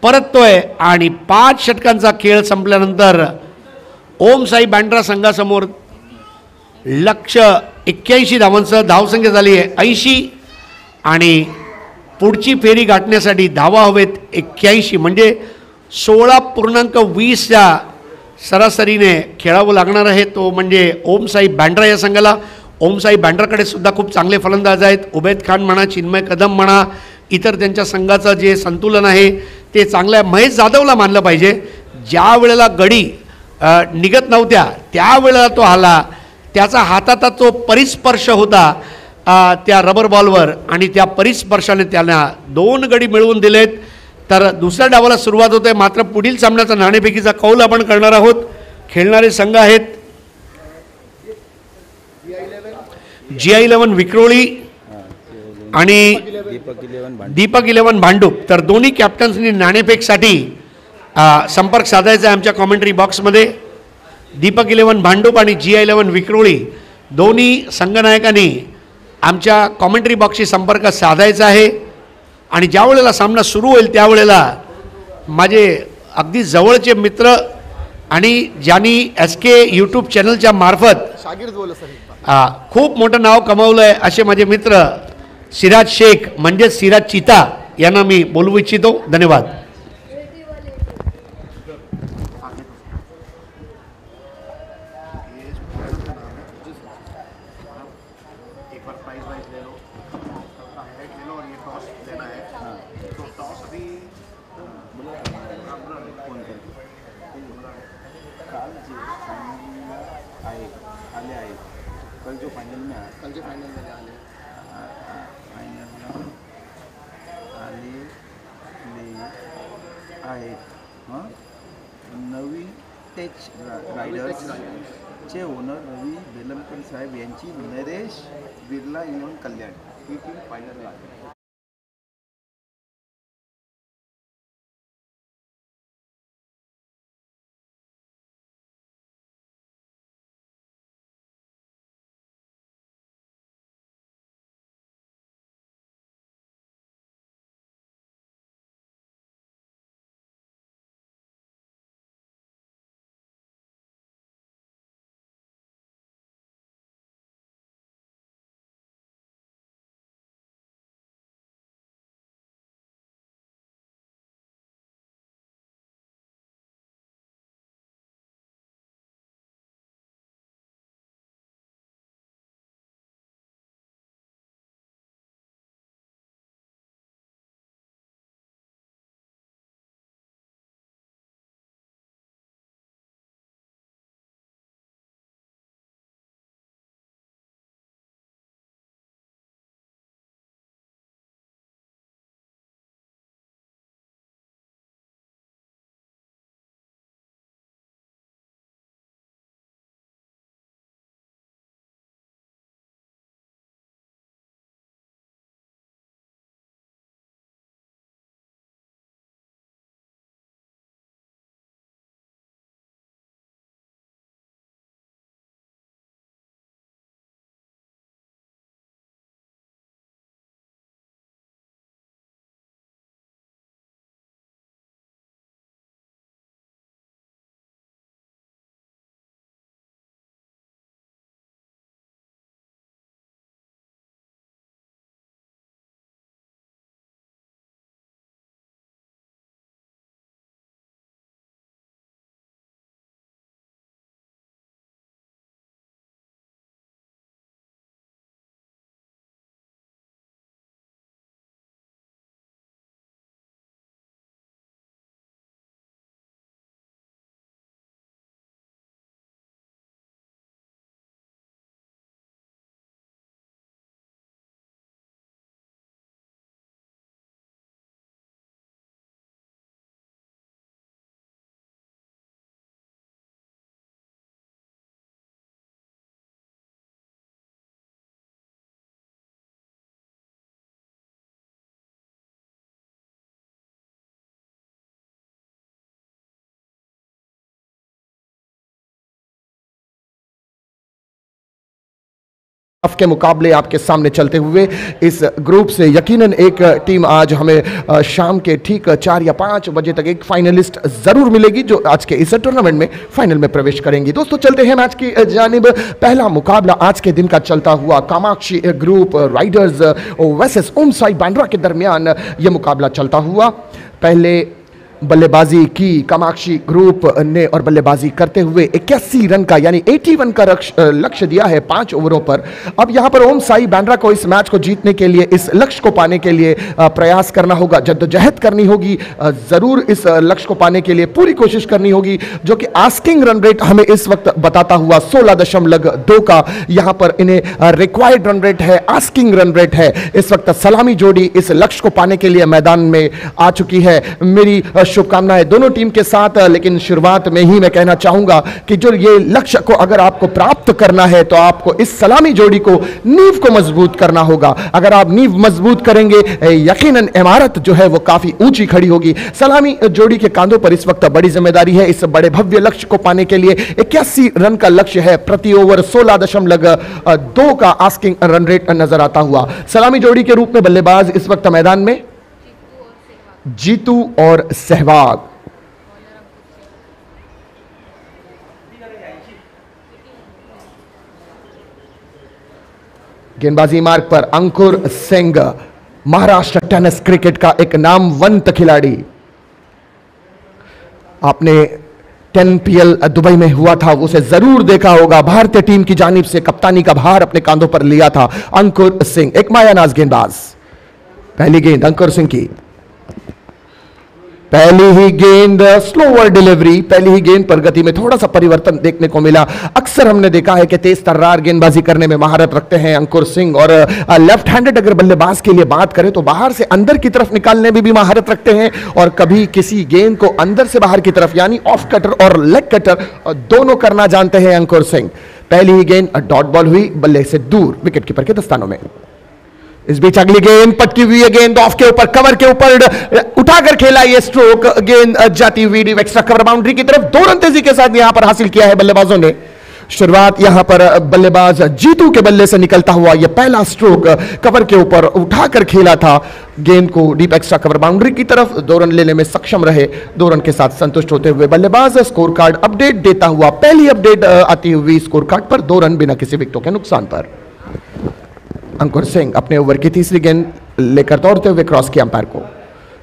परततोय आणि पाच षटकांचा खेळ संपल्यानंतर ओम साई बँड्रा संघासमोर लक्ष एक्क्याऐंशी धावांसह धावसंख्या झाली आहे ऐंशी. आणि पुढची फेरी गाठण्यासाठी धावा हवेत एक्क्याऐंशी. म्हणजे सोळा पूर्णांक वीसच्या सरासरीने खेळावं लागणार आहे. तो म्हणजे ओम साई बँड्रा या संघाला. ओमसाई बँड्राकडे सुद्धा खूप चांगले फलंदाज आहेत. उबैद खान म्हणा चिन्मय कदम म्हणा इतर त्यांच्या संघाचं जे संतुलन आहे ते चांगलं आहे महेश जाधवला मानलं पाहिजे. ज्या वेळेला गडी निघत नव्हत्या त्यावेळेला तो आला. त्याचा हाताचा तो परिस्पर्श होता त्या रबर बॉलवर. आणि त्या परिस्पर्शाने त्यांना दोन गडी मिळवून दिलेत. तर दुसऱ्या डावाला सुरुवात होते. मात्र पुढील सामन्याचा नाणेफेकीचा कौल आपण करणार आहोत. खेळणारे संघ आहेत. जी आय इलेव्हन विक्रोळी आणि दीपक इलेवन इलेव्हन भांडूप. तर दोन्ही कॅप्टन्सनी नाणेफेकसाठी संपर्क साधायचा आहे आमच्या कॉमेंटरी बॉक्समध्ये दीपक इलेव्हन भांडूप आणि जी आय इलेव्हन विक्रोळी. दोन्ही संघनायकांनी आमच्या कॉमेंटरी बॉक्सशी संपर्क साधायचा आहे. आणि ज्या वेळेला सामना सुरू होईल त्यावेळेला माझे अगदी जवळचे मित्र आणि ज्यांनी एस के यूट्यूब चॅनलच्या मार्फत खूप मोठं नाव कमावलं आहे असे माझे मित्र सिराज शेख म्हणजेच सिराज चिता यांना मी बोलवू इच्छितो. धन्यवाद. के मुकाबले आपके सामने चलते हुए इस ग्रुप से यकीनन एक टीम आज हमें शाम के ठीक चार या पाँच बजे तक एक फाइनलिस्ट ज़रूर मिलेगी जो आज के इस टूर्नामेंट में फाइनल में प्रवेश करेंगी। दोस्तों, चलते हैं मैच की जानिब। पहला मुकाबला आज के दिन का चलता हुआ Kamakshi group riders versus Om Sai Bandra के दरमियान यह मुकाबला चलता हुआ। पहले बल्लेबाजी की, कामाक्षी ग्रुप ने और बल्लेबाजी करते हुए इक्यासी रन का, यानी 81 का लक्ष्य दिया है पाँच ओवरों पर। अब यहाँ पर ओम साई बैंड्रा को इस मैच को जीतने के लिए, इस लक्ष्य को पाने के लिए प्रयास करना होगा। जद्दोजहद करनी होगी ज़रूर इस लक्ष्य को पाने के लिए पूरी कोशिश करनी होगी, जो कि आस्किंग रन रेट हमें इस वक्त बताता हुआ सोलह दशमलव दो का, यहाँ पर इन्हें रिक्वायर्ड रन रेट है आस्किंग रन रेट है। इस वक्त सलामी जोड़ी इस लक्ष्य को पाने के लिए मैदान में आ चुकी है। मेरी शुभकामनाएँ दोनों टीम के साथ, लेकिन शुरुआत में ही मैं कहना चाहूँगा कि जो ये लक्ष्य को अगर आपको प्राप्त करना है तो आपको इस सलामी जोड़ी को नींव को मज़बूत करना होगा। अगर आप नींव मज़बूत करेंगे यकीनन इमारत जो है वो काफ़ी ऊँची खड़ी होगी। सलामी जोड़ी के कांधों पर इस वक्त बड़ी ज़िम्मेदारी है इस बड़े भव्य लक्ष्य को पाने के लिए। इक्यासी रन का लक्ष्य है, प्रति ओवर सोलह दशमलव दो का आस्किंग रन रेट नज़र आता हुआ। सलामी जोड़ी के रूप में बल्लेबाज इस वक्त मैदान में जीतू और सहवाग। गेंदबाजी मार्ग पर अंकुर सिंह महाराष्ट्र टेनिस क्रिकेट का एक नामवंत खिलाड़ी। आपने 10 पीएल दुबई में हुआ था, उसे ज़रूर देखा होगा। भारतीय टीम की जानिब से कप्तानी का भार अपने कांधों पर लिया था अंकुर सिंह, एक मायानाज गेंदबाज। पहली गेंद अंकुर सिंह की। पहली ही गेंद स्लोअर डिलीवरी पहली ही गेंद पर गति में थोड़ा सा परिवर्तन देखने को मिला। अक्सर हमने देखा है कि तेज तर्रार गेंदबाजी करने में महारत रखते हैं अंकुर सिंह। और लेफ़्ट हैंडेड अगर बल्लेबाज के लिए बात करें तो बाहर से अंदर की तरफ़ निकालने में भी महारत रखते हैं। और कभी किसी गेंद को अंदर से बाहर की तरफ़, यानी ऑफ़ कटर और लेग कटर दोनों करना जानते हैं अंकुर सिंह। पहली ही गेंद डॉट बॉल हुई, बल्ले से दूर विकेट कीपर के दस्तानों में। इस बीच अगली गेंद पटकी हुई है, गेंद ऑफ़ के ऊपर कवर के ऊपर उठाकर खेला ये स्ट्रोक गेंद जाती हुई एक्स्ट्रा कवर बाउंड्री की तरफ़। दो रन तेज़ी के साथ यहाँ पर हासिल किया है बल्लेबाजों ने। शुरुआत यहाँ पर बल्लेबाज जीतू के बल्ले से निकलता हुआ यह पहला स्ट्रोक कवर के ऊपर उठाकर खेला था। गेंद को डीप एक्स्ट्रा कवर बाउंड्री की तरफ़ दो रन लेने में सक्षम रहे। दो रन के साथ संतुष्ट होते हुए बल्लेबाज स्कोर कार्ड अपडेट देता हुआ, पहली अपडेट आती हुई स्कोर कार्ड पर दो रन बिना किसी विकेटों के नुकसान पर। अंकुर सिंह अपने ओवर की तीसरी गेंद लेकर दौड़ते हुए क्रॉस किया अंपायर को।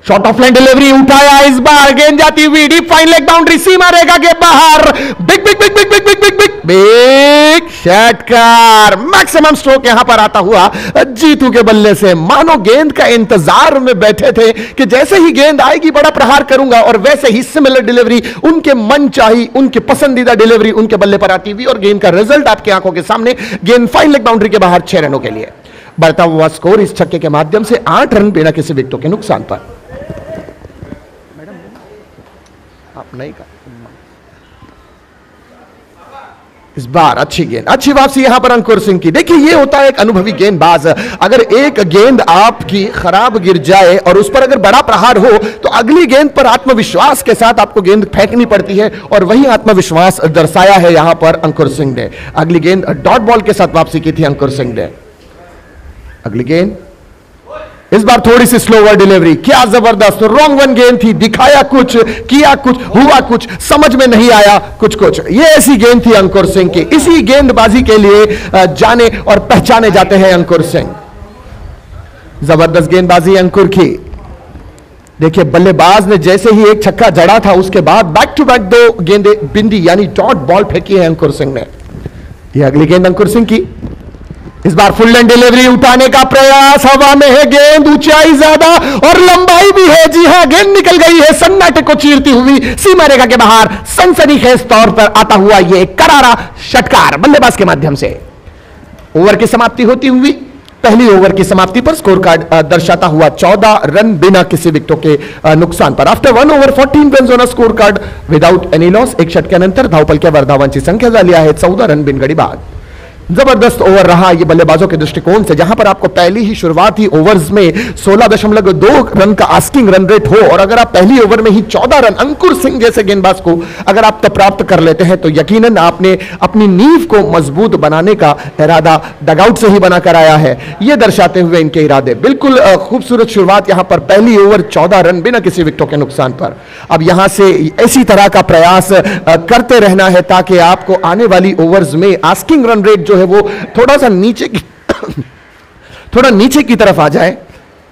शॉर्ट ऑफ़ लाइन डिलीवरी उठाया इस बार गेंद जाती हुई डीप फाइन लेग बाउंड्री सीमा रेखा के बाहर big big big big big big big big big षटकार मैक्सिमम स्ट्रोक यहाँ पर आता हुआ जीतू के बल्ले से। मानो गेंद का इंतज़ार में बैठे थे कि जैसे ही गेंद आएगी, बड़ा प्रहार करूँगा और वैसे ही सिमिलर डिलीवरी उनके मन चाही, उनके पसंदीदा डिलीवरी उनके बल्ले पर आती हुई और गेंद का रिज़ल्ट आपकी आँखों के सामने। गेंद फाइन लेग बाउंड्री के बाहर छह रनों के लिए। बढ़ता हुआ स्कोर इस छक्के के माध्यम से आठ रन बिना किसी विकेटों के नुकसान पर। आप नहीं का इस बार अच्छी गेंद, अच्छी वापसी यहाँ पर अंकुर सिंह की। देखिए, ये होता है एक अनुभवी गेंदबाज। अगर एक गेंद आपकी खराब गिर जाए और उस पर अगर बड़ा प्रहार हो तो अगली गेंद पर आत्मविश्वास के साथ आपको गेंद फेंकनी पड़ती है और वही आत्मविश्वास दर्शाया है यहाँ पर अंकुर सिंह ने। अगली गेंद डॉट बॉल के साथ वापसी की थी अंकुर सिंह ने। अगली गेंद इस बार थोड़ी सी स्लोवर डिलीवरी क्या ज़बरदस्त रॉन्ग वन गेंद थी, दिखाया कुछ, किया कुछ, हुआ कुछ, समझ में नहीं आया, कुछ कुछ। ये ऐसी गेंद थी अंकुर सिंह की। इसी गेंदबाजी के लिए जाने और पहचाने जाते हैं अंकुर सिंह। ज़बरदस्त गेंदबाजी अंकुर की। देखिए, बल्लेबाज ने जैसे ही एक छक्का जड़ा था, उसके बाद बैक टू बैक दो गेंदे, बिंदी, यानी डॉट बॉल फेंकी है अंकुर सिंह ने। यह अगली गेंद अंकुर सिंह की। इस बार फुल एंड डिलीवरी उठाने का प्रयास, हवा में है गेंद, ऊंचाई ज़्यादा, और लंबाई भी है। जी हाँ, गेंद निकल गई है, सन्नाटे को चीरती हुई सीमा रेखा के बाहर सनसनीखेज तौर पर आता हुआ यह करारा षटकार बल्लेबाज के माध्यम से। ओवर की समाप्ति होती हुई, पहली ओवर की समाप्ति पर स्कोर कार्ड दर्शाता हुआ 14 रन बिना किसी विकेटों के नुकसान पर। After one over fourteen run on score card without any loss एक षटक्यानंतर धावपलक्यावर धावांची संख्या झाली आहे चौदा रन बिनगडी बाद। ज़बरदस्त ओवर रहा ये बल्लेबाजों के दृष्टिकोण से, जहाँ पर आपको पहली ही शुरुआत ही ओवर्स में 16.2 रन का आस्किंग रन रेट हो, और अगर आप पहली ओवर में ही 14 रन अंकुर सिंह जैसे गेंदबाज को अगर आप प्राप्त कर लेते हैं तो यकीनन आपने अपनी नींव को मज़बूत बनाने का इरादा डगआउट से ही बनाकर आया है। यह दर्शाते हुए इनके इरादे। बिल्कुल खूबसूरत शुरुआत यहाँ पर, पहली ओवर 14 रन बिना किसी विकटों के नुकसान पर। अब यहाँ से इसी तरह का प्रयास करते रहना है ताकि आपको आने वाली ओवर्स में आस्किंग रन रेट जो है, वो थोड़ा सा नीचे की थोड़ा नीचे की तरफ़ आ जाए।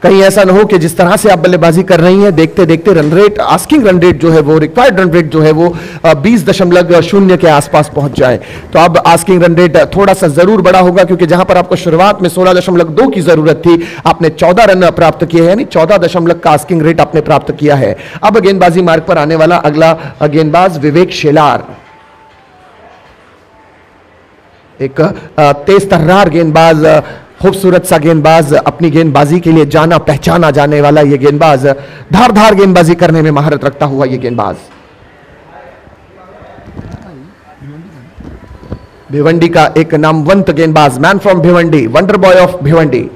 कहीं ऐसा ना हो कि जिस तरह से आप बल्लेबाजी कर रही हैं देखते देखते run rate asking run rate जो है वो रिक्वायर्ड रन रेट जो है वो बीस दशमलव शून्य के आसपास पहुँच जाए। तो अब आस्किंग रन रेट थोड़ा सा ज़रूर बड़ा होगा, क्योंकि जहाँ पर आपको शुरुआत में सोलह दशमलव दो की ज़रूरत थी, आपने चौदह रन प्राप्त किए हैं, यानी चौदह दशमलव का आस्किंग रेट आपने प्राप्त किया है। अब गेंदबाजी मार्ग पर आने वाला अगला गेंदबाज विवेक शेलार। एक तेज तर्रार गेंदबाज खूबसूरत सा गेंदबाज, अपनी गेंदबाजी के लिए जाना, पहचाना जाने वाला ये गेंदबाज धार धार गेंदबाजी करने में महारत रखता हुआ ये गेंदबाज। भिवंडी का एक नामवंत गेंदबाज man from Bhiwandi wonder boy of Bhiwandi.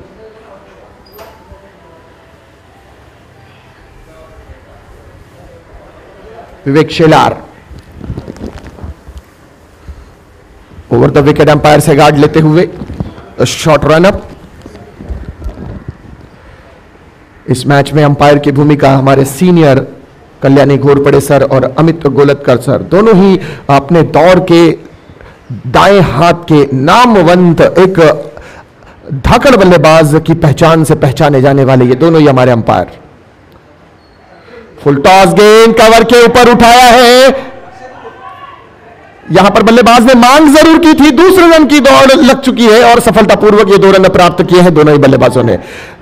Vivek Shelar. Over the wicket umpire से गार्ड लेते हुए शॉर्ट रन अप इस मैच में अंपायर की भूमिका हमारे सीनियर कल्याणी घोरपड़े सर और अमित गोलतकर सर दोनों ही अपने दौर के दाएँ हाथ के नामवंत एक धाकड़ बल्लेबाज की पहचान से पहचाने जाने वाले ये दोनों ही हमारे अंपायर फुल टॉस गेंद कवर के ऊपर उठाया है. यहाँ पर बल्लेबाज ने मांग ज़रूर की थी, दूसरे रन की दौड़ लग चुकी है और सफलतापूर्वक ये दो रन प्राप्त किए हैं दोनों ही बल्लेबाजों ने।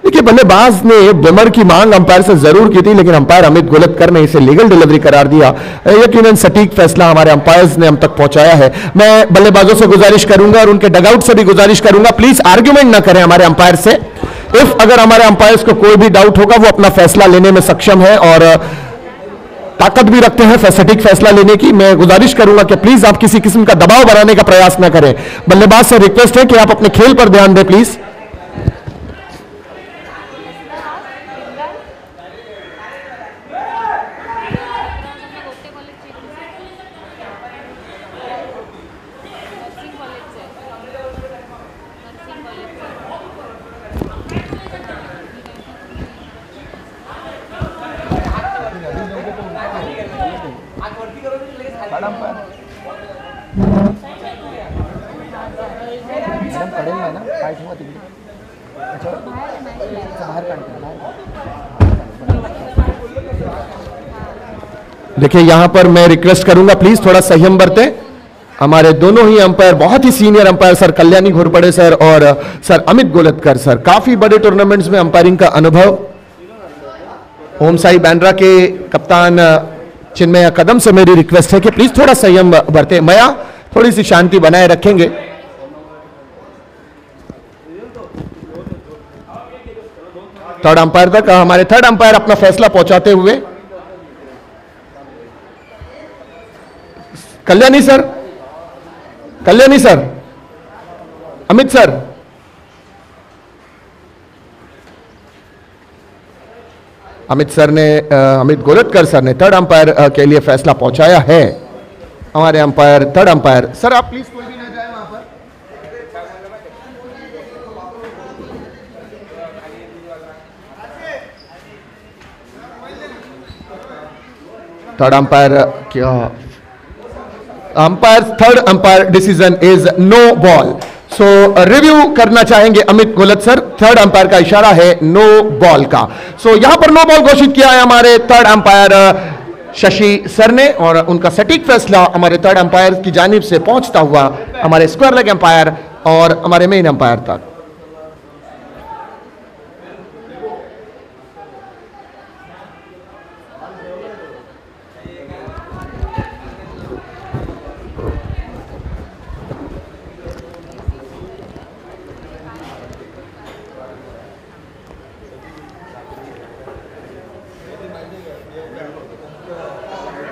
देखिए, बल्लेबाज ने बमर की मांग अंपायर से ज़रूर की थी, लेकिन अंपायर अमित गोलतकर ने इसे लीगल डिलीवरी करार दिया। यकीनन सटीक फैसला हमारे अंपायर्स ने हम तक पहुँचाया है। मैं बल्लेबाजों से गुजारिश करूँगा और उनके डगआउट से भी गुजारिश करूँगा। प्लीज़ आर्ग्यूमेंट ना करें हमारे अंपायर से। इफ़ अगर हमारे अंपायर्स को कोई भी डाउट होगा, वो अपना फैसला लेने में सक्षम है और ताकत भी रखते हैं सटीक फैसला लेने की। मैं गुजारिश करूँगा कि प्लीज़ आप किसी किस्म का दबाव बनाने का प्रयास न करें। बल्लेबाज से रिक्वेस्ट है कि आप अपने खेल पर ध्यान दें प्लीज़ देखिए, यहाँ पर मैं रिक्वेस्ट करूँगा प्लीज़ थोड़ा संयम बरतें हमारे दोनों ही अंपायर बहुत ही senior umpire sir Kalyani Ghorpade sir और सर अमित गोलतकर सर काफ़ी बड़े टूर्नामेंट्स में अंपायरिंग का अनुभव। ओम साई बैंड्रा के कप्तान चिन्मय कदम से मेरी रिक्वेस्ट है कि प्लीज़ थोड़ा संयम बरते मया, थोड़ी सी शांति बनाए रखेंगे। थर्ड अंपायर तक, हमारे थर्ड अंपायर अपना फैसला पहुंचाते हुए Kalyani sir Kalyani sir Amit sir Amit sir ने अमित गोलतकर सर ने थर्ड अंपायर के लिए फैसला पहुँचाया है हमारे अंपायर थर्ड अंपायर सर आप प्लीज़ कोई भी ना जाए वहाँ पर थर्ड अंपायर क्या umpire third umpire decision is no ball so review करना चाहेंगे Amit Golat sir third umpire का इशारा है नो बॉल का. सो so, यहाँ पर नो बॉल घोषित किया है हमारे थर्ड अंपायर शशि सर ने और उनका सटीक फैसला हमारे थर्ड अंपायर की जानिब से पहुँचता हुआ हमारे स्क्वायर लेग अंपायर और हमारे मेन अंपायर तक.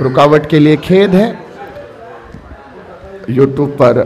रुकावट के लिए खेद है। यूट्यूब पर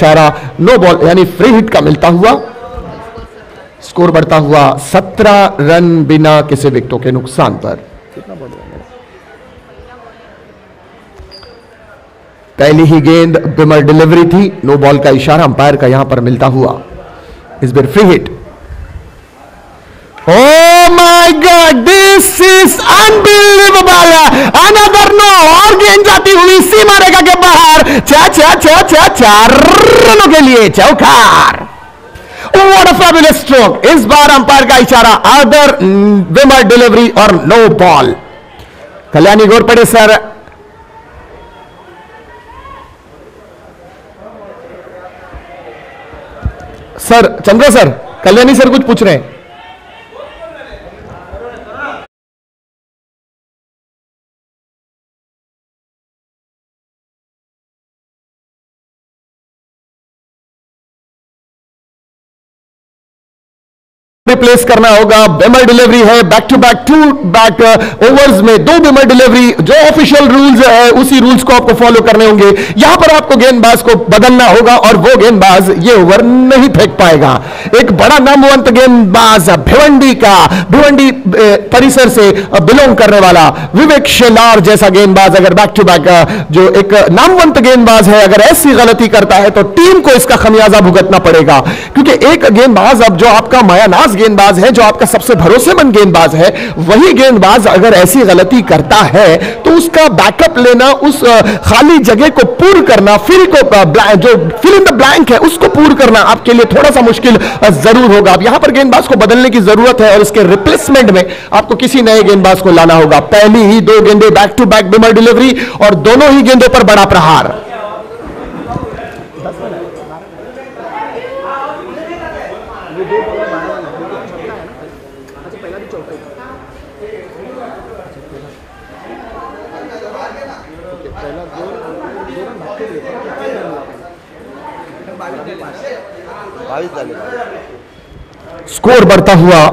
चारा नो बॉल यानी फ्री हिट का मिलता हुआ स्कोर बढ़ता हुआ 17 रन बिना किसी विकेटों के नुकसान पर। पहली ही गेंद बिमर डिलीवरी थी नो बॉल का इशारा अंपायर का यहाँ पर मिलता हुआ। इस बार free hit Oh my God, this is unbelievable! Another no और गेंद जाती हुई सीमा रेखा के बाहर। चार चार चार चार चार रनों के लिए चौकार। What a fabulous stroke! इस बार अंपायर का इशारा अदर विमर डिलीवरी और no ball Kalyani Ghorpade sir sir Chandra sir Kalyani sir कुछ पूछ रहे हैं। रिप्लेस करना होगा। बेमर डिलीवरी है back to back to back overs में दो बेमर डिलीवरी जो ऑफिशियल रूल्स है, उसी रूल्स को आपको फॉलो करने होंगे। यहाँ पर आपको गेंदबाज को बदलना होगा और वो गेंदबाज ये ओवर नहीं फेंक पाएगा। एक बड़ा नामवंत गेंदबाज भिवंडी का, भिवंडी परिसर से बिलोंग करने वाला विवेक शेलार जैसा गेंदबाज अगर बैक टू बैक जो एक नामवंत गेंदबाज है, अगर ऐसी गलती करता है तो टीम को इसका खमियाजा भुगतना पड़ेगा। क्योंकि एक गेंदबाज अब जो आपका मायानाज गेंदबाज है, जो आपका सबसे भरोसेमंद गेंदबाज है, वही गेंदबाज अगर ऐसी गलती करता है तो उसका बैकअप लेना, उस खाली जगह को पूर्ण करना फिल को जो फिल इन द ब्लैंक है, उसको पूर्ण करना आपके लिए थोड़ा सा मुश्किल ज़रूर होगा। अब यहाँ पर गेंदबाज को बदलने की ज़रूरत है, और इसके रिप्लेसमेंट में आपको किसी नए गेंदबाज को लाना होगा। पहली ही दो गेंदे back to back beamer delivery और दोनों ही गेंदों पर बड़ा प्रहार। स्कोर बढ़ता हुआ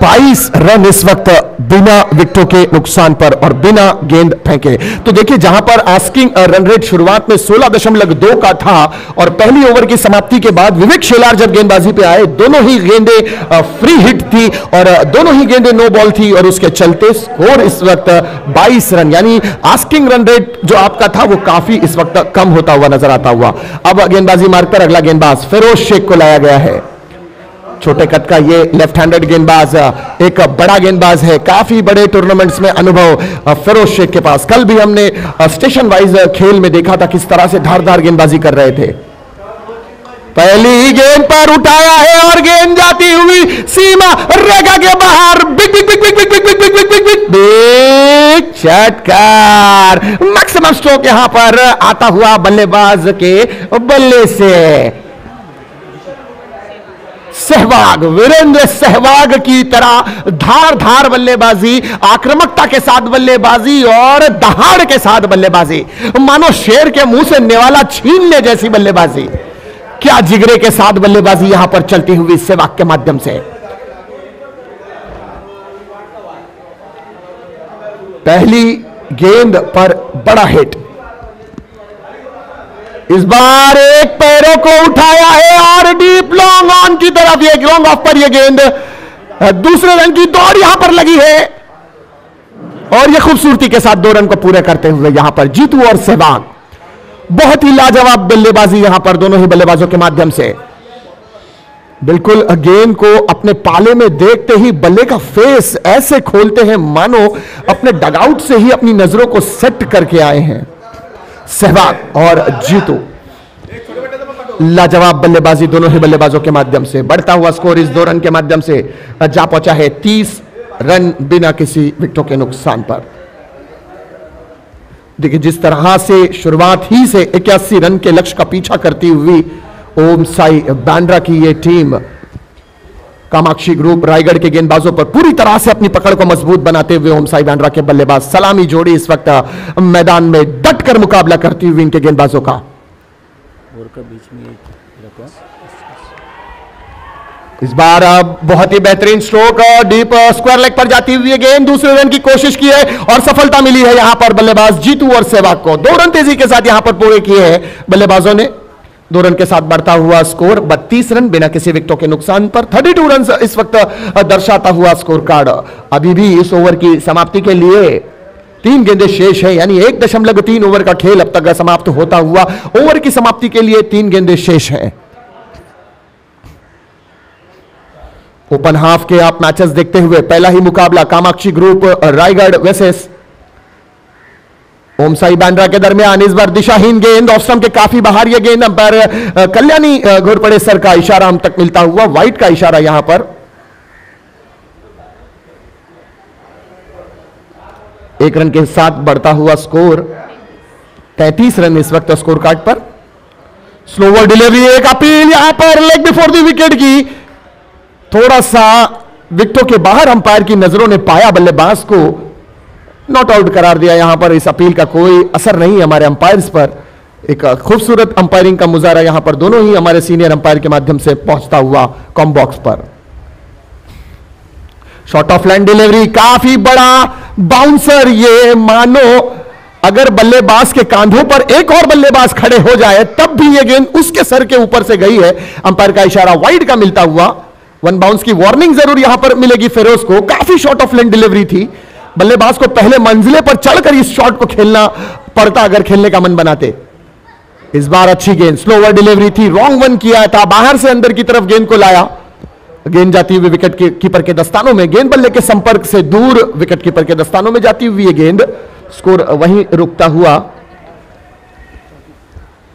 22 रन इस वक्त बिना विकेटों के नुकसान पर और बिना गेंद फेंके। तो देखिए, जहाँ पर आस्किंग रन रेट शुरुआत में 16.2 का था और पहली ओवर की समाप्ति के बाद विवेक शेलार जब गेंदबाजी पे आए, दोनों ही गेंदे फ्री हिट थी और दोनों ही गेंदे नो बॉल थी और उसके चलते स्कोर इस वक्त 22 रन, यानी आस्किंग रन रेट जो आपका था वो काफ़ी इस वक्त कम होता हुआ नज़र आता हुआ। अब गेंदबाजी मार्ग पर अगला गेंदबाज, फिरोज शेख को लाया गया है। छोटे कट का ये लेफ़्ट हैंडेड गेंदबाज एक बड़ा गेंदबाज है काफ़ी बड़े टूर्नामेंट्स में अनुभव फिरोज शेख के पास कल भी हमने स्टेशन वाइज खेल में देखा था किस तरह से धारदार गेंदबाजी कर रहे थे पहली ही गेंद पर उठाया है और गेंद जाती हुई सीमा रेखा के बाहर big big big big big big big big big big big big चटकार मैक्सिमम स्ट्रोक यहाँ पर आता हुआ बल्लेबाज के बल्ले से सहवाग, वीरेंद्र सहवाग की तरह धार धार बल्लेबाजी, आक्रमकता के साथ बल्लेबाजी और दहाड़ के साथ बल्लेबाजी। मानो शेर के मुँह से नेवाला छीन ले जैसी बल्लेबाजी। क्या जिगरे के साथ बल्लेबाजी यहाँ पर चलती हुई सहवाग के माध्यम से? पहली गेंद पर बड़ा हिट। इस बार एक पैरों को उठाया है और डीप लॉन्ग ऑन की तरफ़, ये लॉन्ग ऑफ़ पर ये गेंद। दूसरे रन की दौड़ यहाँ पर लगी है। और ये खूबसूरती के साथ दो रन को पूरे करते हुए यहाँ पर जीतू और सहवाग। बहुत ही लाजवाब बल्लेबाजी यहाँ पर दोनों ही बल्लेबाजों के माध्यम से। बिल्कुल गेंद को अपने पाले में देखते ही बल्ले का फेस ऐसे खोलते हैं मानो अपने डगआउट से ही अपनी नज़रों को सेट करके आए हैं। सहवाग और जीतू। लाजवाब बल्लेबाजी दोनों ही बल्लेबाजों के माध्यम से। बढ़ता हुआ स्कोर इस दो रन के माध्यम से, जा पहुँचा है तीस रन बिना किसी विकेटों के नुकसान पर। देखिए, जिस तरह से शुरुआत ही से इक्यासी रन के लक्ष्य का पीछा करती हुई ओम साई बांड्रा की यह टीम कामाक्षी ग्रुप रायगढ़ के गेंदबाजों पर पूरी तरह से अपनी पकड़ को मज़बूत बनाते हुए ओम साई बांड्रा के बल्लेबाज सलामी जोड़ी इस वक्त मैदान में डट कर मुकाबला करती हुई इनके गेंदबाजों का। इस बार बहुत ही बेहतरीन स्ट्रोक डीप स्क्वायर लेग पर जाती हुई गेंद दूसरे रन की कोशिश की है और सफलता मिली है यहाँ पर बल्लेबाज जीतू और सहवाग को। दो रन तेज़ी के साथ यहाँ पर पूरे किए हैं बल्लेबाजों ने। दो रन के साथ बढ़ता हुआ स्कोर 32 रन बिना किसी विकेटों के नुकसान पर 32 रन इस वक्त दर्शाता हुआ स्कोर कार्ड। अभी भी इस ओवर की समाप्ति के लिए तीन गेंदे शेष है, यानी एक दशमलव तीन ओवर का खेल अब तक समाप्त होता हुआ, ओवर की समाप्ति के लिए तीन गेंदे शेष हैं। ओपन हाफ़ के आप मैचेस देखते हुए पहला ही मुकाबला कामाक्षी ग्रुप, रायगढ़ वर्सेस ओम साई बांद्रा के दरमियान इस बार दिशाहीन गेंद स्टंप के काफ़ी बाहर यह गेंद अंपायर कल्याणी घोरपड़े सर का इशारा हम तक मिलता हुआ व्हाइट का इशारा यहाँ पर। एक रन के साथ बढ़ता हुआ स्कोर 33 रन इस वक्त स्कोर कार्ड पर। स्लोवर डिलीवरी एक अपील यहाँ पर लेग बिफोर द विकेट की। थोड़ा सा विकेटों के बाहर अंपायर की नज़रों ने पाया बल्लेबाज को। नॉट आउट करार दिया, यहाँ पर इस अपील का कोई असर नहीं हमारे अंपायर्स पर। एक खूबसूरत अंपायरिंग का मुजाहरा यहाँ पर दोनों ही हमारे सीनियर अंपायर के माध्यम से पहुँचता हुआ कॉम बॉक्स पर। शॉर्ट ऑफ़ लाइन डिलीवरी काफ़ी बड़ा बाउंसर ये, मानो अगर बल्लेबाज के कांधों पर एक और बल्लेबाज खड़े हो जाए, तब भी ये गेंद उसके सर के ऊपर से गई है। अंपायर का इशारा वाइड का मिलता हुआ। वन बाउंस की वार्निंग ज़रूर यहाँ पर मिलेगी फेरोज को। काफ़ी शॉर्ट ऑफ़ लाइन डिलीवरी थी। बल्लेबाज को पहले मंजिले पर चढ़कर इस शॉट को खेलना पड़ता अगर खेलने का मन बनाते। इस बार अच्छी गेंद स्लोवर डिलीवरी थी रॉन्ग वन किया था, बाहर से अंदर की तरफ़ गेंद को लाया। गेंद जाती हुई विकेट के कीपर के दस्तानों में, गेंद बल्ले के संपर्क से दूर विकेट कीपर के दस्तानों में जाती हुई गेंद। स्कोर वहीं रुकता हुआ।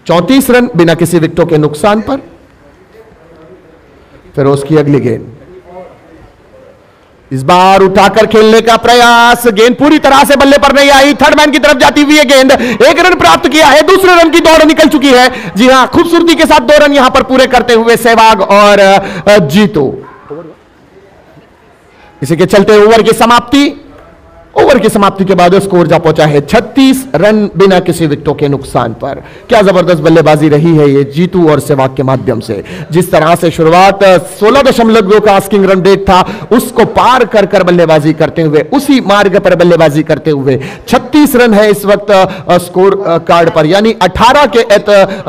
चौंतीस रन बिना किसी विकेटों के नुकसान पर। फिरोज की अगली गेंद। इस बार उठाकर खेलने का प्रयास। गेंद पूरी तरह से बल्ले पर नहीं आई। थर्ड मैन की तरफ़ जाती हुई गेंद। एक रन प्राप्त किया है। दूसरे रन की दौड़ निकल चुकी है। जी हाँ, खूबसूरती के साथ दो रन यहाँ पर पूरे करते हुए सहवाग और जीतो। इसी के चलते ओवर की समाप्ति। ओवर की समाप्ति के बाद स्कोर जा पहुँचा है 36 रन बिना किसी विकेटों के नुकसान पर। क्या ज़बरदस्त बल्लेबाजी रही है ये जीतू और सेवाग के माध्यम से। जिस तरह से शुरुआत सोलह दशमलव दो का आस्किंग रन रेट था, उसको पार कर कर बल्लेबाजी करते हुए, उसी मार्ग पर बल्लेबाजी करते हुए 36 रन है इस वक्त स्कोर कार्ड पर। यानी 18 के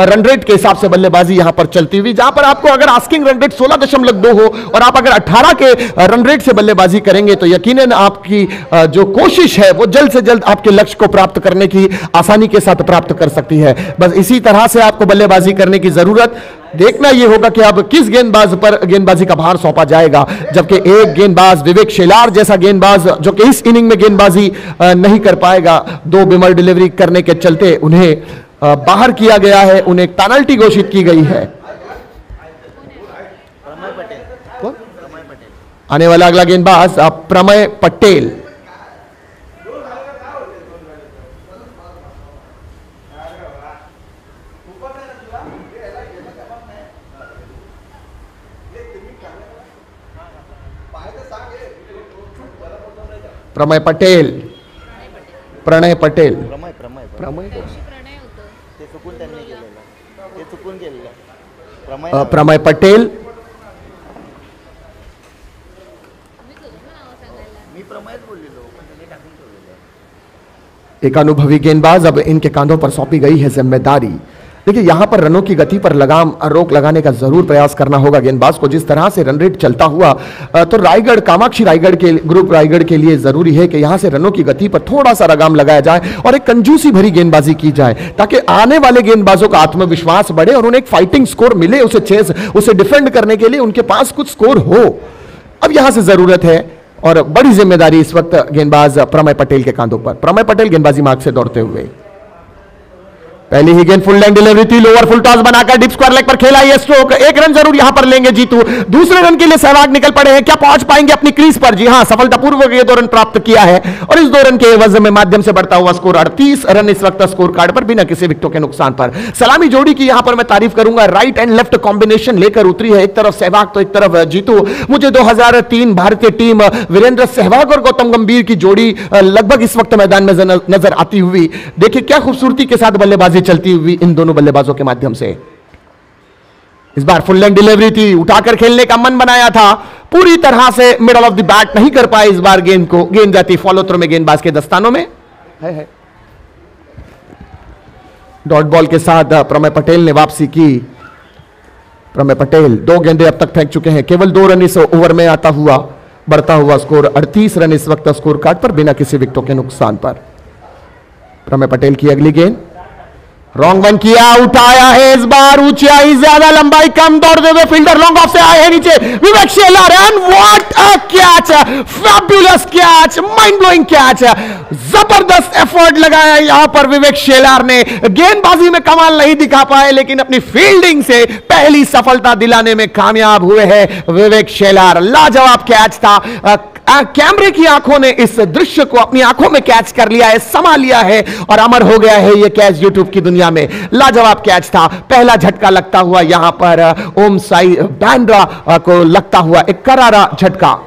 रन रेट के हिसाब से बल्लेबाजी यहाँ पर चलती हुई। जहाँ पर आपको अगर आस्किंग रन रेट सोलह दशमलव दो हो और आप अगर 18 के रन रेट से बल्लेबाजी करेंगे तो यकीन आपकी जो कोशिश है वो जल्द से जल्द आपके लक्ष्य को प्राप्त करने की आसानी के साथ प्राप्त कर सकती है। बस इसी तरह से आपको बल्लेबाजी करने की ज़रूरत। देखना यह होगा कि अब किस गेंदबाज पर गेंदबाजी का भार सौंपा जाएगा जबकि एक गेंदबाज विवेक शेलार जैसा गेंदबाज जो कि इस इनिंग में गेंदबाजी नहीं कर पाएगा। दो बिमर डिलीवरी करने के चलते उन्हें बाहर किया गया है उन्हें पेनल्टी घोषित की गई है। आने वाला अगला गेंदबाज प्रमय पटेल। प्रमय पटेल. प्रणय पटेल. प्रमय प्रमय प्रमय. दिवशी प्रणय होतं. ते चुकून त्यांनी केलेलं. ते चुकून केलेलं. प्रमय प्रमय पटेल. तुम्ही तुझं नाव सांगायला. मी प्रमयच बोललेलो पण त्यांनी टाकून ठेवलेलं एक अनुभवी गेंदबाज अब इनके कांधों पर सौंपी गई है ज़िम्मेदारी. देखिए, यहाँ पर रनों की गति पर लगाम, रोक लगाने का ज़रूर प्रयास करना होगा। गेंदबाज को जिस तरह से रन रेट चलता हुआ तो रायगढ़, कामाक्षी रायगढ़ के ग्रुप रायगढ़ के लिए ज़रूरी है कि यहाँ से रनों की गति पर थोड़ा सा लगाम लगाया जाए और एक कंजूसी भरी गेंदबाजी की जाए, ताकि आने वाले गेंदबाजों का आत्मविश्वास बढ़े और उन्हें एक फाइटिंग स्कोर मिले उसे चेस उसे डिफेंड करने के लिए उनके पास कुछ स्कोर हो। अब यहाँ से ज़रूरत है और बड़ी ज़िम्मेदारी इस वक्त गेंदबाज प्रमय पटेल के कांधों पर। प्रमय पटेल गेंदबाजी मार्ग से दौड़ते हुए। पहली ही गेंद फुल लाइन डिलीवरी थी लोअर फुल टॉस बनाकर डिप स्क्वायर लेग पर खेला। ये स्ट्रोक एक रन ज़रूर यहाँ पर लेंगे जीतू। दूसरे रन के लिए सहवाग निकल पड़े हैं। क्या पहुँच पाएँगे अपनी क्रीज पर? जी हाँ, सफलतापूर्वक ये दो रन प्राप्त किया है। और इस दो रन के एवज में माध्यम से बढ़ता हुआ स्कोर अड़तीस रन इस वक्त स्कोर कार्ड पर, बिना किसी विकेटों के नुकसान पर। सलामी जोड़ी की यहाँ पर मैं तारीफ़ करूँगा। राइट एंड लेफ़्ट कॉम्बिनेशन लेकर उतरी है। एक तरफ़ सहवाग तो एक तरफ़ जीतू। मुझे 2003 भारतीय टीम वीरेंद्र सहवाग और गौतम गंभीर की जोड़ी लगभग इस वक्त मैदान में नज़र आती हुई। देखिए, क्या खूबसूरती के साथ बल्लेबाजी चलती हुई इन दोनों बल्लेबाजों के माध्यम से। इस बार फुल लेंथ डिलीवरी थी उठाकर खेलने का मन बनाया था। पूरी तरह से मिडल ऑफ़ द बैट नहीं कर पाए इस बार गेंद को गेंद जाती फॉलो थ्रो में गेंदबाज के दस्तानों में। है है डॉट बॉल के साथ प्रमय पटेल ने वापसी की। प्रमय पटेल दो गेंदे अब तक फेंक चुके हैं। केवल दो रन इस ओवर में आता हुआ बढ़ता हुआ स्कोर 38 रन इस वक्त स्कोर कार्ड पर बिना किसी विकेटों के नुकसान पर। प्रमय पटेल की अगली गेंद। रॉन्ग वन किया उठाया है इस बार ऊंचाई ज़्यादा, लंबाई कम दौड़ते हुए फील्डर लॉन्ग ऑफ़ से आए हैं नीचे। Vivek Shelar and what a catch fabulous catch mind blowing catch ज़बरदस्त एफर्ट लगाया यहाँ पर विवेक शेलार ने। गेंदबाजी में कमाल नहीं दिखा पाए, लेकिन अपनी फील्डिंग से पहली सफलता दिलाने में कामयाब हुए हैं विवेक शेलार। लाजवाब कैच था। कैमरे की आँखों ने इस दृश्य को अपनी आँखों में कैच कर लिया है, समा लिया है और अमर हो गया है ये कैच यूट्यूब की दुनिया में। लाजवाब कैच था। पहला झटका लगता हुआ यहाँ पर ओम साई बैंड्रा को लगता हुआ एक करारा झटका।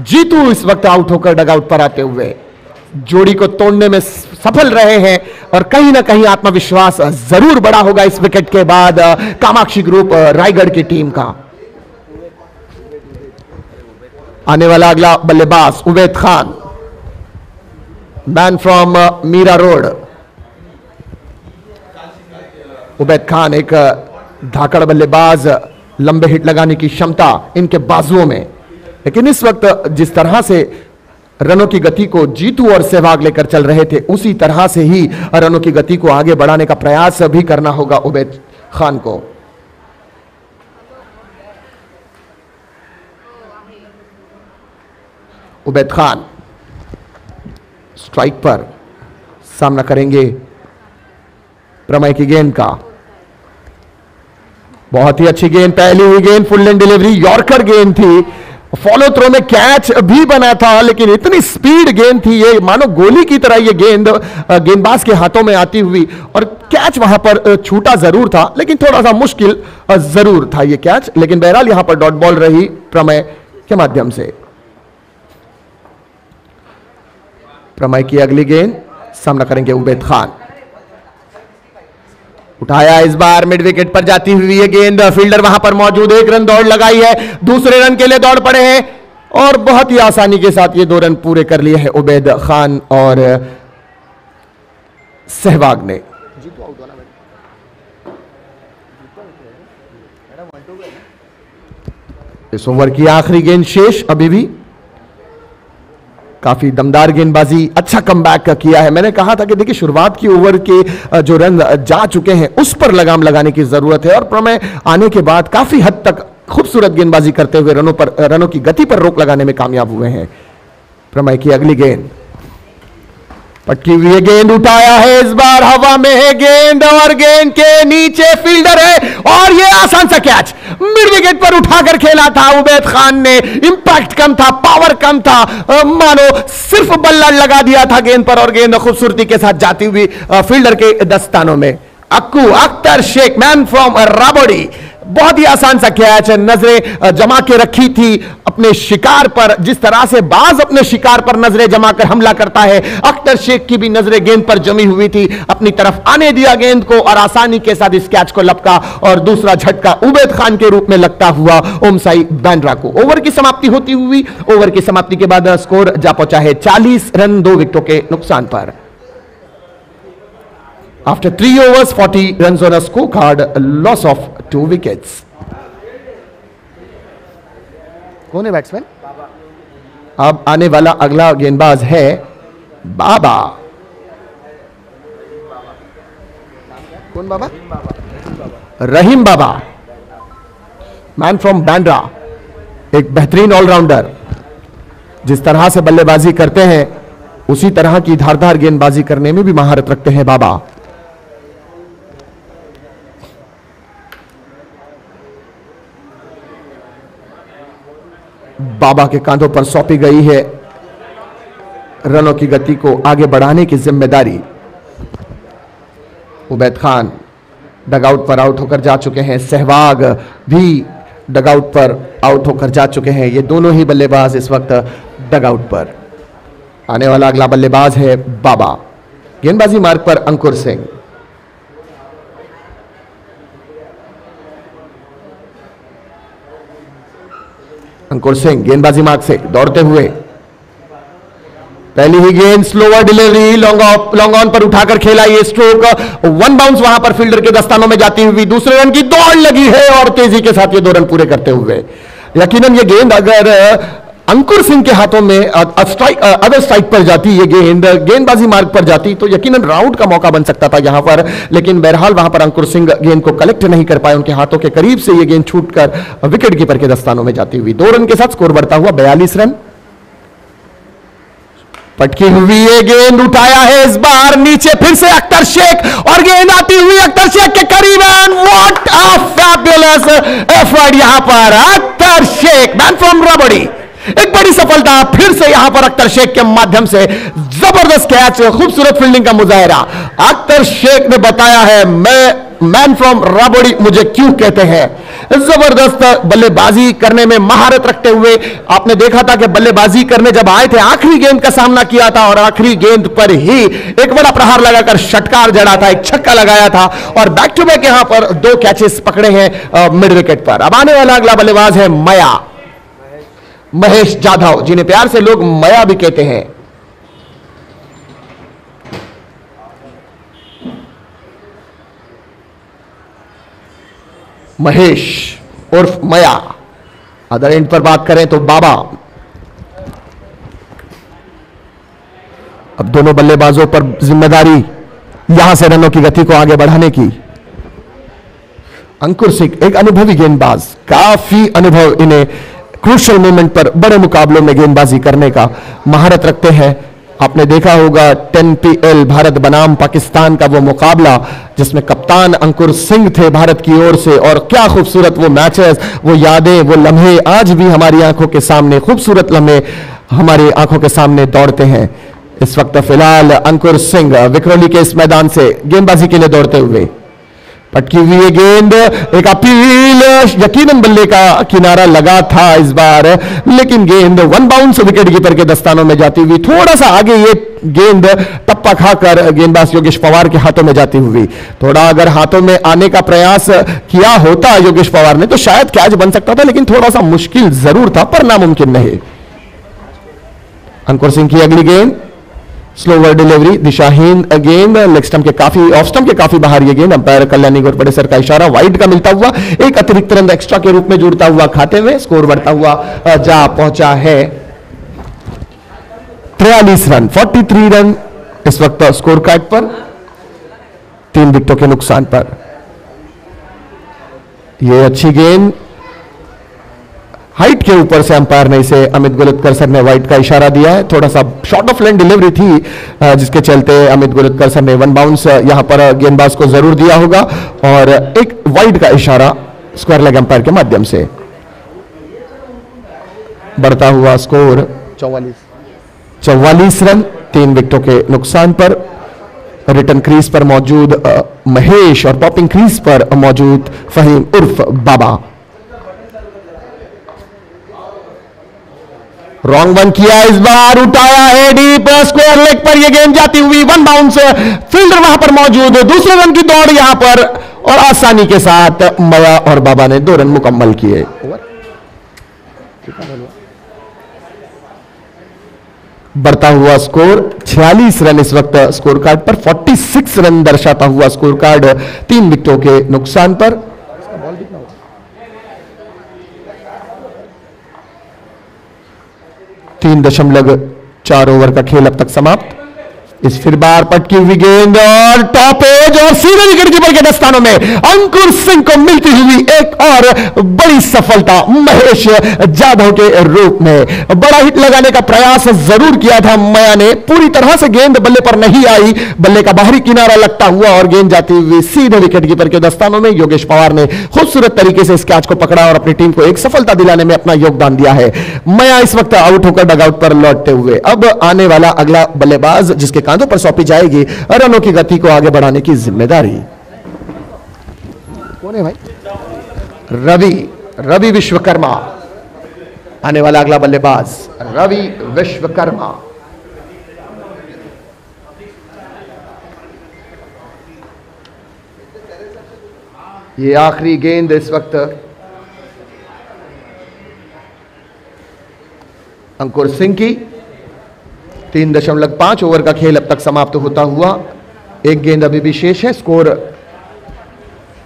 जीतू इस वक्त आउट होकर डगआउट पर आते हुए। जोड़ी को तोड़ने में सफल रहे हैं और कहीं ना कहीं आत्मविश्वास ज़रूर बड़ा होगा इस विकेट के बाद कामाक्षी ग्रुप रायगढ़ की टीम का। आने वाला अगला बल्लेबाज Ubaid Khan. Man from Mira road Ubaid Khan एक धाकड़ बल्लेबाज, लंबे हिट लगाने की क्षमता इनके बाजुओं में। लेकिन इस वक्त जिस तरह से रनों की गति को जीतू और सहवाग लेकर चल रहे थे, उसी तरह से ही रनों की गति को आगे बढ़ाने का प्रयास भी करना होगा उबैद खान को। उबैद खान स्ट्राइक पर सामना करेंगे प्रमय की गेंद का। बहुत ही अच्छी गेंद, पहली हुई गेंद फुल लेंथ डिलीवरी यॉर्कर गेंद थी। फॉलो थ्रो में कैच भी बना था, लेकिन इतनी स्पीड गेंद थी ये। मानो गोली की तरह ये गेंद गेंदबाज के हाथों में आती हुई। और कैच वहाँ पर छूटा ज़रूर था, लेकिन थोड़ा सा मुश्किल ज़रूर था ये कैच लेकिन बहरहाल यहाँ पर डॉट बॉल रही प्रमय के माध्यम से। प्रमय की अगली गेंद। सामना करेंगे उबैद खान। उठाया इस बार मिड विकेट पर जाती हुई गेंद। फील्डर वहाँ पर मौजूद, एक रन दौड़ लगाई है। दूसरे रन के लिए दौड़ पड़े हैं। और बहुत ही आसानी के साथ ये दो रन पूरे कर लिए हैं उबैद खान और सहवाग ने। इस ओवर की आखिरी गेंद शेष, अभी भी काफ़ी दमदार गेंदबाजी अच्छा कम किया है। मैंने कहा था कि देखिए, शुरुआत की ओवर के जो रन जा चुके हैं, उस पर लगाम लगाने की ज़रूरत है और प्रमेय आने के बाद काफ़ी हद तक खूबसूरत गेंदबाजी करते हुए रनों पर रनों की गति पर रोक लगाने में कामयाब हुए हैं। प्रमय की अगली गेंद। पटकी हुई गेंद उठाया है इस बार, हवा में है गेंद और गेंद के नीचे फील्डर है। और ये आसान सा कैच मिड विकेट पर उठाकर खेला था उबैद खान ने। इंपैक्ट कम था पावर कम था। मानो सिर्फ़ बल्ला लगा दिया था गेंद पर और गेंद खूबसूरती के साथ जाती हुई फील्डर के दस्तानों में। अक्कू, अख्तर शेख मैन फ्रॉम राबोडी बहुत ही आसान सा कैच है नज़रें जमा के रखी थी अपने शिकार पर, जिस तरह से बाज अपने शिकार पर नज़रें जमा कर हमला करता है, अख्तर शेख की भी नज़रें गेंद पर जमी हुई थी, अपनी तरफ़ आने दिया गेंद को और आसानी के साथ इस कैच को लपका और दूसरा झटका उबैद खान के रूप में लगता हुआ ओमसाई बैंड्रा को। ओवर की समाप्ति होती हुई ओवर की समाप्ति के बाद स्कोर जा पहुँचा है 40 रन, दो विकेटों के नुकसान पर। After three overs, 40 runs on a scorecard, a loss of two wickets. कौन है बैट्समैन अब आने वाला अगला गेंदबाज है बाबा। कौन बाबा? रहीम बाबा। मैन फ्रॉम बैंड्रा एक बेहतरीन ऑलराउंडर जिस तरह से बल्लेबाजी करते हैं उसी तरह की धारदार गेंदबाजी करने में भी महारत रखते हैं बाबा। बाबा के कांधों पर सौंपी गई है। रनों की गति को आगे बढ़ाने की ज़िम्मेदारी। उबैद खान डगआउट पर आउट होकर जा चुके हैं। सहवाग भी डगआउट पर आउट होकर जा चुके हैं। ये दोनों ही बल्लेबाज इस वक्त डगआउट पर। आने वाला अगला बल्लेबाज है बाबा। गेंदबाजी मार्ग पर अंकुर सिंह। अंकुर सिंह गेंदबाजी मार्ग से दौड़ते हुए। पहली ही गेंद slower delivery long off long on पर उठाकर खेला ये स्ट्रोक वन बाउंस वहाँ पर फील्डर के दस्तानों में जाती हुई दूसरे रन की दौड़ लगी है और तेज़ी के साथ ये दो रन पूरे करते हुए। यकीनन ये गेंद अगर अंकुर सिंह के हाथों में अदर स्ट्राइक पर जाती, ये गेंद, गेंदबाजी मार्ग पर जाती तो यकीनन राउंड का मौका बन सकता था यहाँ पर, लेकिन बहरहाल वहाँ पर अंकुर सिंह गेंद को कलेक्ट नहीं कर पाए, उनके हाथों के करीब से ये गेंद छूटकर विकेट कीपर के दस्तानों में जाती हुई। दो रन के साथ स्कोर बढ़ता हुआ, बयालीस रन पटकी हुई ये गेंद, उठाया है इस बार, नीचे फिर से अख्तर शेख, और गेंद आती हुई अख्तर शेख के करीब व्हाट अ फैबुलस एफर्ट यहाँ पर, अख्तर शेख मैन फ्रॉम रबड़ी एक बड़ी सफलता फिर से यहाँ पर अख्तर शेख के माध्यम से ज़बरदस्त कैच खूबसूरत फील्डिंग का मुजाहरा। अख्तर शेख ने बताया है, मैं मैन फ्रॉम राबोड़ी मुझे क्यों कहते हैं? ज़बरदस्त बल्लेबाजी करने में महारत रखते हुए आपने देखा था कि बल्लेबाजी करने जब आए थे, आखिरी गेंद का सामना किया था और आखिरी गेंद पर ही एक बड़ा प्रहार लगाकर षटकार जड़ा था, एक छक्का लगाया था और बैक टू बैक यहाँ पर दो कैचेस पकड़े हैं मिड विकेट पर। अब आने वाला अगला बल्लेबाज है मया। महेश जाधव, जिन्हें प्यार से लोग मया भी कहते हैं। महेश उर्फ़ मया। अदर एंड पर बात करें तो बाबा। अब दोनों बल्लेबाजों पर ज़िम्मेदारी यहाँ से रनों की गति को आगे बढ़ाने की। अंकुर सिंह, एक अनुभवी गेंदबाज, काफ़ी अनुभव इन्हें क्रूशल मोमेंट पर बड़े मुकाबलों में गेंदबाजी करने का महारत रखते हैं। आपने देखा होगा 10 पीएल भारत बनाम पाकिस्तान का वो मुकाबला, जिसमें कप्तान अंकुर सिंह थे भारत की ओर से, और क्या खूबसूरत वो मैचेस वो यादें, वो लम्हे, आज भी हमारी आँखों के सामने खूबसूरत लम्हे हमारी आँखों के सामने दौड़ते हैं। इस वक्त फ़िलहाल अंकुर सिंह विक्रोली के इस मैदान से गेंदबाजी के लिए दौड़ते हुए। पटकी हुई ये गेंद एक अपील यकीनन बल्ले का किनारा लगा था इस बार। लेकिन गेंद वन बाउंस विकेट कीपर के दस्तानों में जाती हुई, थोड़ा सा आगे ये गेंद टप्पा खाकर गेंदबाज योगेश पवार के हाथों में जाती हुई। थोड़ा अगर हाथों में आने का प्रयास किया होता योगेश पवार ने तो शायद कैच बन सकता था, लेकिन थोड़ा सा मुश्किल ज़रूर था, पर नामुमकिन नहीं। अंकुर सिंह की अगली गेंद। स्लोवर डिलीवरी दिशाहीन गेंद लेग के काफ़ी ऑफ़ स्टंप के काफ़ी बाहर ये गेंद अंपायर कल्याणी गोरपड़े सर का इशारा वाइड का मिलता हुआ, एक अतिरिक्त रन एक्स्ट्रा के रूप में जुड़ता हुआ खाते हुए स्कोर बढ़ता हुआ जा पहुँचा है। तिरयालीस रन 43 रन इस वक्त स्कोर कार्ड पर, तीन विकेटों के नुकसान पर। यह अच्छी गेंद हाइट के ऊपर से अंपायर ने इसे अमित गोलतकर सर ने वाइट का इशारा दिया है। थोड़ा सा शॉर्ट ऑफ़ लाइन डिलीवरी थी जिसके चलते अमित गोलतकर सर ने वन बाउंस यहाँ पर गेंदबाज को ज़रूर दिया होगा। और एक वाइट का इशारा स्क्वायर लेग अंपायर के माध्यम से। बढ़ता हुआ स्कोर चौवालीस। चौवालीस रन तीन विकेटों के नुकसान पर। रिटर्न क्रीज पर मौजूद महेश और टॉपिंग क्रीज पर मौजूद फहीम उर्फ़ बाबा। रॉन्ग वन किया इस बार, उठाया है डीप स्क्वायर लेग पर यह गेंद जाती हुई वन बाउंस फील्डर वहाँ पर मौजूद, दूसरे रन की दौड़ यहाँ पर, और आसानी के साथ मया और बाबा ने दो रन मुकम्मल किए। बढ़ता हुआ स्कोर 46 रन इस वक्त स्कोर कार्ड पर 46 रन दर्शाता हुआ स्कोर कार्ड तीन विकेटों के नुकसान पर तीन दशमलव चार ओवर का खेल अब तक समाप्त। इस फिर बार पटकी हुई गेंद और टॉप एज और सीधे विकेट कीपर के दस्तानों में अंकुर सिंह को मिलती हुई एक और बड़ी सफलता महेश जाधव के रूप में। बड़ा हिट लगाने का प्रयास ज़रूर किया था मया ने। पूरी तरह से गेंद बल्ले पर नहीं आई। बल्ले का बाहरी किनारा लगता हुआ और गेंद जाती हुई सीधे विकेट कीपर के दस्तानों में योगेश पवार ने खूबसूरत तरीके से इस कैच को पकड़ा और अपनी टीम को एक सफलता दिलाने में अपना योगदान दिया है। मया इस वक्त आउट होकर डगआउट पर लौटते हुए। अब आने वाला अगला बल्लेबाज, जिसके कांधों पर सौंपी जाएगी रनों की गति को आगे बढ़ाने की ज़िम्मेदारी। कौन है भाई? रवि रवि विश्वकर्मा। आने वाला अगला बल्लेबाज, रवि विश्वकर्मा। ये आखिरी गेंद इस वक्त। अंकुर सिंह की। तीन दशमलव पाँच ओवर का खेल अब तक समाप्त होता हुआ। एक गेंद अभी भी शेष है स्कोर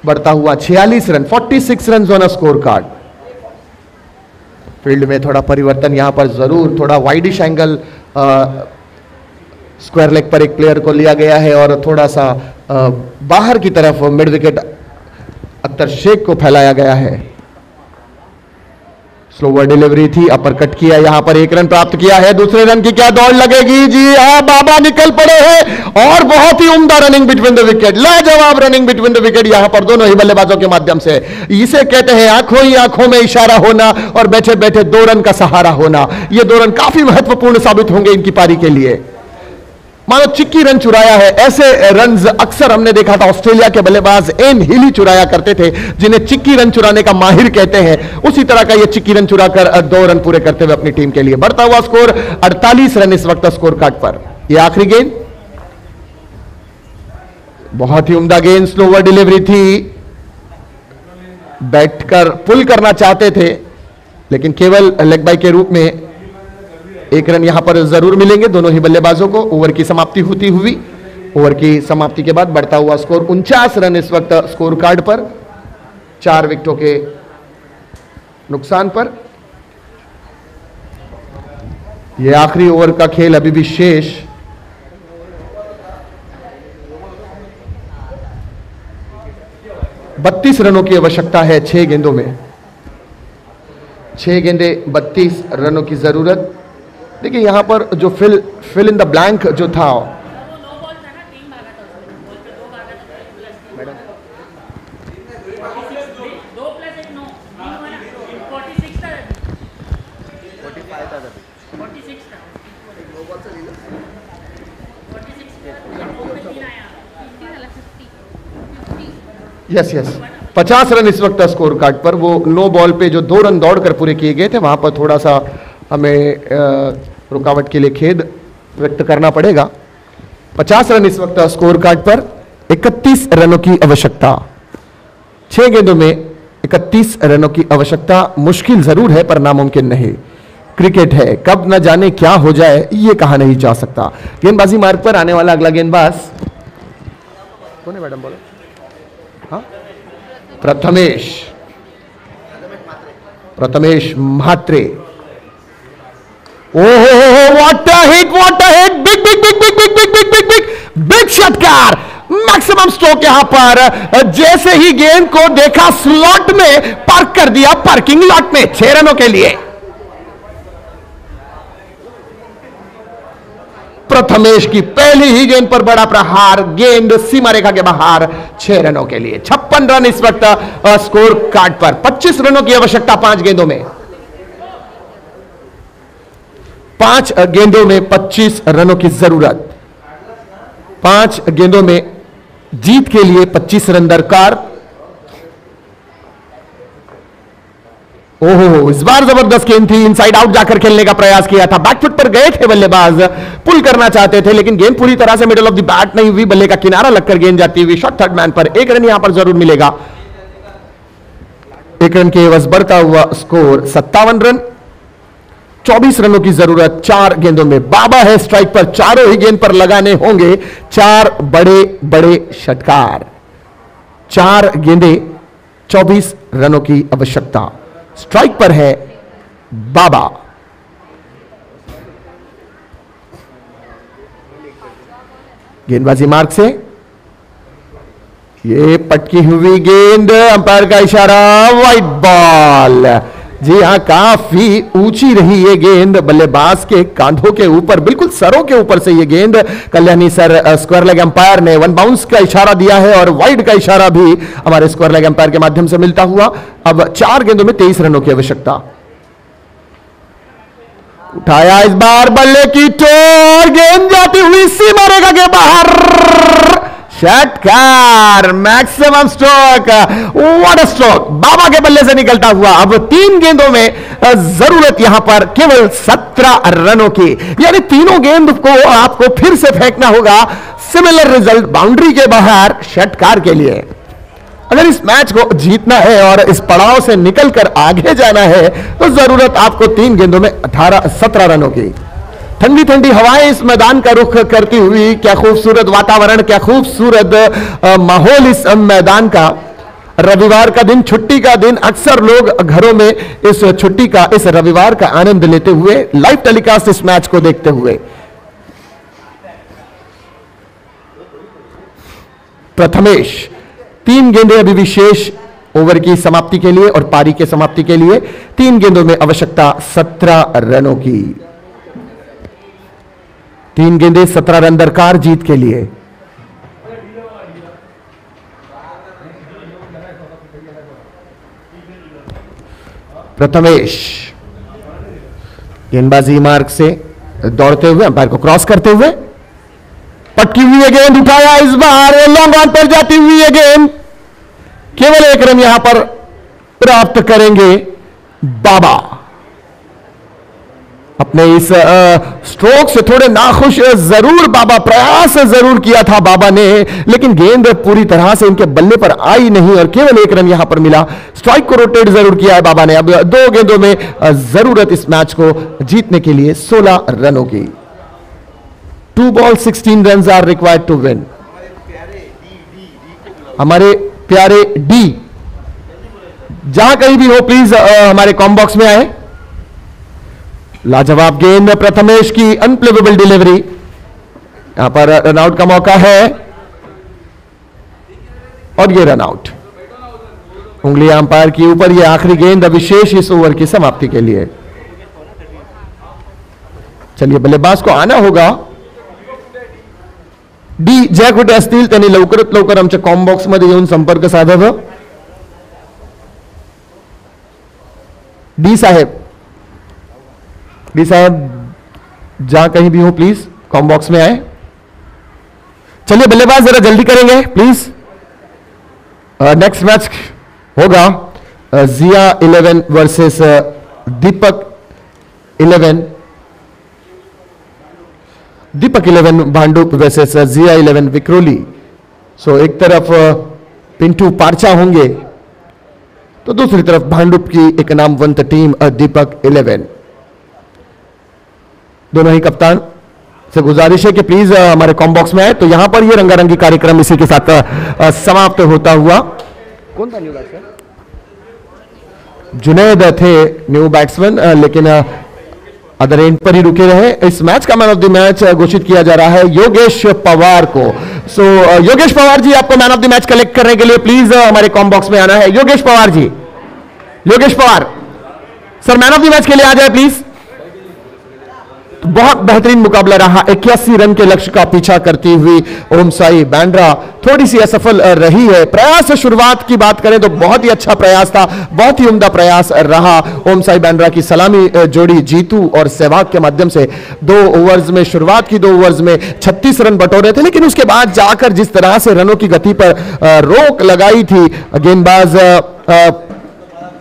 बढ़ता हुआ 46 run 46 run on score card field में थोड़ा परिवर्तन यहाँ पर ज़रूर थोड़ा वाइडिश एंगल स्क्वायर लेग पर एक प्लेयर को लिया गया है और थोड़ा सा अ, बाहर की तरफ़ मिड विकेट अख्तर शेख को फैलाया गया है। स्लोवर डिलीवरी थी अपर कट किया, यहाँ पर एक रन प्राप्त किया है, दूसरे रन की क्या दौड़ लगेगी? जी हाँ बाबा निकल पड़े हैं, और बहुत ही उम्दा रनिंग बिटवीन द विकेट लाजवाब रनिंग बिटवीन द विकेट यहाँ पर दोनों ही बल्लेबाजों के माध्यम से। इसे कहते हैं आँखों ही आँखों में इशारा होना और बैठे बैठे दो रन का सहारा होना। यह दो रन काफ़ी महत्वपूर्ण साबित होंगे इनकी पारी के लिए। मानो चिक्की रन चुराया है। ऐसे रन अक्सर हमने देखा था, ऑस्ट्रेलिया के बल्लेबाज एन हिली चुराया करते थे, जिन्हें चिक्की रन चुराने का माहिर कहते हैं। उसी तरह का ये चिक्की रन चुराकर दो रन पूरे करते हुए अपनी टीम के लिए बढ़ता हुआ स्कोर 48 रन इस वक्त स्कोर कार्ड पर। ये आखिरी गेंद। बहुत ही उमदा गेंद स्लोवर डिलीवरी थी। बैठकर पुल करना चाहते थे, लेकिन केवल लेग बाई के रूप में एक रन यहाँ पर ज़रूर मिलेंगे दोनों ही बल्लेबाजों को। ओवर की समाप्ति होती हुई, ओवर की समाप्ति के बाद बढ़ता हुआ स्कोर उनचास रन इस वक्त स्कोर कार्ड पर। चार विकेटों के नुकसान पर। यह आखिरी ओवर का खेल अभी भी शेष। बत्तीस रनों की आवश्यकता है छह गेंदों में। छह गेंदे, बत्तीस रनों की ज़रूरत। देखिए यहाँ पर जो fill fill in the blank जो था यस यस पचास रन इस वक्त स्कोर कार्ड पर। वो नो बॉल पे जो दो रन दौड़ कर पूरे किए गए थे वहाँ पर थोड़ा सा हमें आ, रुकावट के लिए खेद व्यक्त करना पड़ेगा। पचास रन इस वक्त स्कोर कार्ड पर, इकतीस रनों की आवश्यकता। छह गेंदों में इकतीस रनों की आवश्यकता मुश्किल ज़रूर है, पर नामुमकिन नहीं। क्रिकेट है, कब न जाने क्या हो जाए, ये कहा नहीं जा सकता। गेंदबाजी मार्ग पर आने वाला अगला गेंदबाज। कौन है मैडम बोलो? हाँ? प्रथमेश। प्रथमेश म्हात्रे मैक्सिमम स्ट्रोक यहाँ पर जैसे ही गेंद को देखा स्लॉट में पार्क कर दिया पार्किंग लॉट में, छह रनों के लिए। प्रथमेश की पहली ही गेंद पर बड़ा प्रहार, गेंद सीमा रेखा के बाहर, छह रनों के लिए। छप्पन रन इस वक्त स्कोर कार्ड पर। 25 रनों की आवश्यकता पाँच गेंदों में। पाँच गेंदों में 25 रनों की ज़रूरत। पाँच गेंदों में जीत के लिए 25 रन दरकार। ओहो, इस बार ज़बरदस्त गेंद थी। इनसाइड आउट जाकर खेलने का प्रयास किया था। बैकफुट पर गए थे बल्लेबाज। पुल करना चाहते थे, लेकिन गेंद पूरी तरह से मिडल ऑफ़ द बैट नहीं हुई। बल्ले का किनारा लगकर गेंद जाती हुई शॉट थर्ड मैन पर। एक रन यहाँ पर ज़रूर मिलेगा। एक रन के एवज बढ़ता हुआ स्कोर सत्तावन रन। 24 रनों की ज़रूरत चार गेंदों में। बाबा है स्ट्राइक पर, चारों ही गेंद पर लगाने होंगे चार बड़े बड़े षटकार। चार गेंदे 24 रनों की आवश्यकता। स्ट्राइक पर है बाबा। गेंदबाजी मार्ग से। ये पटकी हुई गेंद, अंपायर का इशारा वाइट बॉल जी हाँ काफ़ी ऊँची रही ये गेंद। बल्लेबाज के कांधों के ऊपर, बिल्कुल सरों के ऊपर से ये गेंद। Kalyani sir square leg umpire ने वन बाउंस का इशारा दिया है और वाइड का इशारा भी हमारे स्क्वायर लेग अंपायर के माध्यम से मिलता हुआ। अब चार गेंदों में तेईस रनों की आवश्यकता। उठाया इस बार बल्ले की टोर, गेंद जाती हुई सीमा रेखा के बाहर। षटकार maximum stroke what a stroke Baba के बल्ले से निकलता हुआ अब तीन गेंदों में ज़रूरत यहाँ पर केवल सत्रह रनों की। यानी तीनों गेंद को आपको फिर से फेंकना होगा। सिमिलर रिज़ल्ट बाउंड्री के बाहर षटकार के लिए। अगर इस मैच को जीतना है और इस पड़ाव से निकलकर आगे जाना है तो ज़रूरत आपको तीन गेंदों में 18 17 रनों की। ठंडी ठंडी हवाएँ इस मैदान का रुख करती हुई, क्या खूबसूरत वातावरण, क्या खूबसूरत माहौल इस मैदान का। रविवार का दिन, छुट्टी का दिन, अक्सर लोग घरों में इस छुट्टी का, इस रविवार का आनंद लेते हुए लाइव टेलीकास्ट इस मैच को देखते हुए। प्रथमेश, तीन गेंदें अभी विशेष ओवर की समाप्ति के लिए और पारी के समाप्ति के लिए, तीन गेंदों में आवश्यकता सत्रह रनों की। तीन गेंदें, सत्रह रन दरकार जीत के लिए। प्रथमेश, गेंदबाजी मार्ग से दौड़ते हुए, अंपायर को क्रॉस करते हुए, पटकी हुई गेंद, उठाया इस बार लॉन्ग ऑन पर जाती हुई है गेंद। केवल एक रन यहाँ पर प्राप्त करेंगे बाबा। अपने इस स्ट्रोक से थोड़े नाखुश ज़रूर बाबा प्रयास ज़रूर किया था बाबा ने, लेकिन गेंद पूरी तरह से इनके बल्ले पर आई नहीं और केवल एक रन यहाँ पर मिला। स्ट्राइक को रोटेट ज़रूर किया है बाबा ने। अब दो गेंदों में ज़रूरत इस मैच को जीतने के लिए 16 रनों की। Two ball 16 run are required to win हमारे प्यारे डी जहाँ कहीं भी हो प्लीज़ हमारे कॉम बॉक्स में आए। लाजवाब गेंद, प्रथमेश की अनप्लेवेबल डिलीवरी यहाँ पर रनआउट का मौका है। और ये रन आउट उंगली अंपायर के ऊपर ये आखिरी गेंद विशेष इस ओवर की समाप्ति के लिए। चलिए, बल्लेबाज को आना होगा। डी ज्या कुठे असतील त्यांनी लवकरात लवकर आमच्या कॉम बॉक्स मध्ये येऊन संपर्क साधावा। डी साहेब डी साहब, जहाँ कहीं भी हो प्लीज़ कॉम बॉक्स में आए। चलिए, बल्लेबाज जरा जल्दी करेंगे प्लीज़ नेक्स्ट मैच होगा Jiya eleven versus Deepak eleven. Deepak eleven, Bhandup versus Jiya eleven Vikhroli. So एक तरफ़ पिंटू पारचा होंगे तो दूसरी तरफ़ भांडुप की एक नामवंत टीम दीपक इलेवन। दोनों ही कप्तान से गुजारिश है कि प्लीज़ हमारे कॉम बॉक्स में आए। तो यहाँ पर ये रंगारंगी कार्यक्रम इसी के साथ समाप्त होता हुआ। कौन था न्यू बैट्समैन जुनैद थे न्यू बैट्समैन लेकिन अदर एंड पर ही रुके रहे। इस मैच का मैन ऑफ़ द मैच घोषित किया जा रहा है योगेश पवार को। सो so, योगेश पवार जी आपको man of the match collect करने के लिए प्लीज़ हमारे कॉम बॉक्स में आना है। Yogesh Pawar ji. Yogesh Pawar sir man of the match के लिए आ जाए प्लीज़ बहुत बेहतरीन मुकाबला रहा। इक्यासी रन के लक्ष्य का पीछा करती हुई ओम साई बैंड्रा थोड़ी सी असफल रही है। प्रयास शुरुआत की बात करें तो बहुत ही अच्छा प्रयास था, बहुत ही उम्दा प्रयास रहा। ओम साई बैंड्रा की सलामी जोड़ी जीतू और सहवाग के माध्यम से दो ओवर्स में, शुरुआत की दो ओवर्स में 36 रन बटोरे थे, लेकिन उसके बाद जाकर जिस तरह से रनों की गति पर रोक लगाई थी, गेंदबाज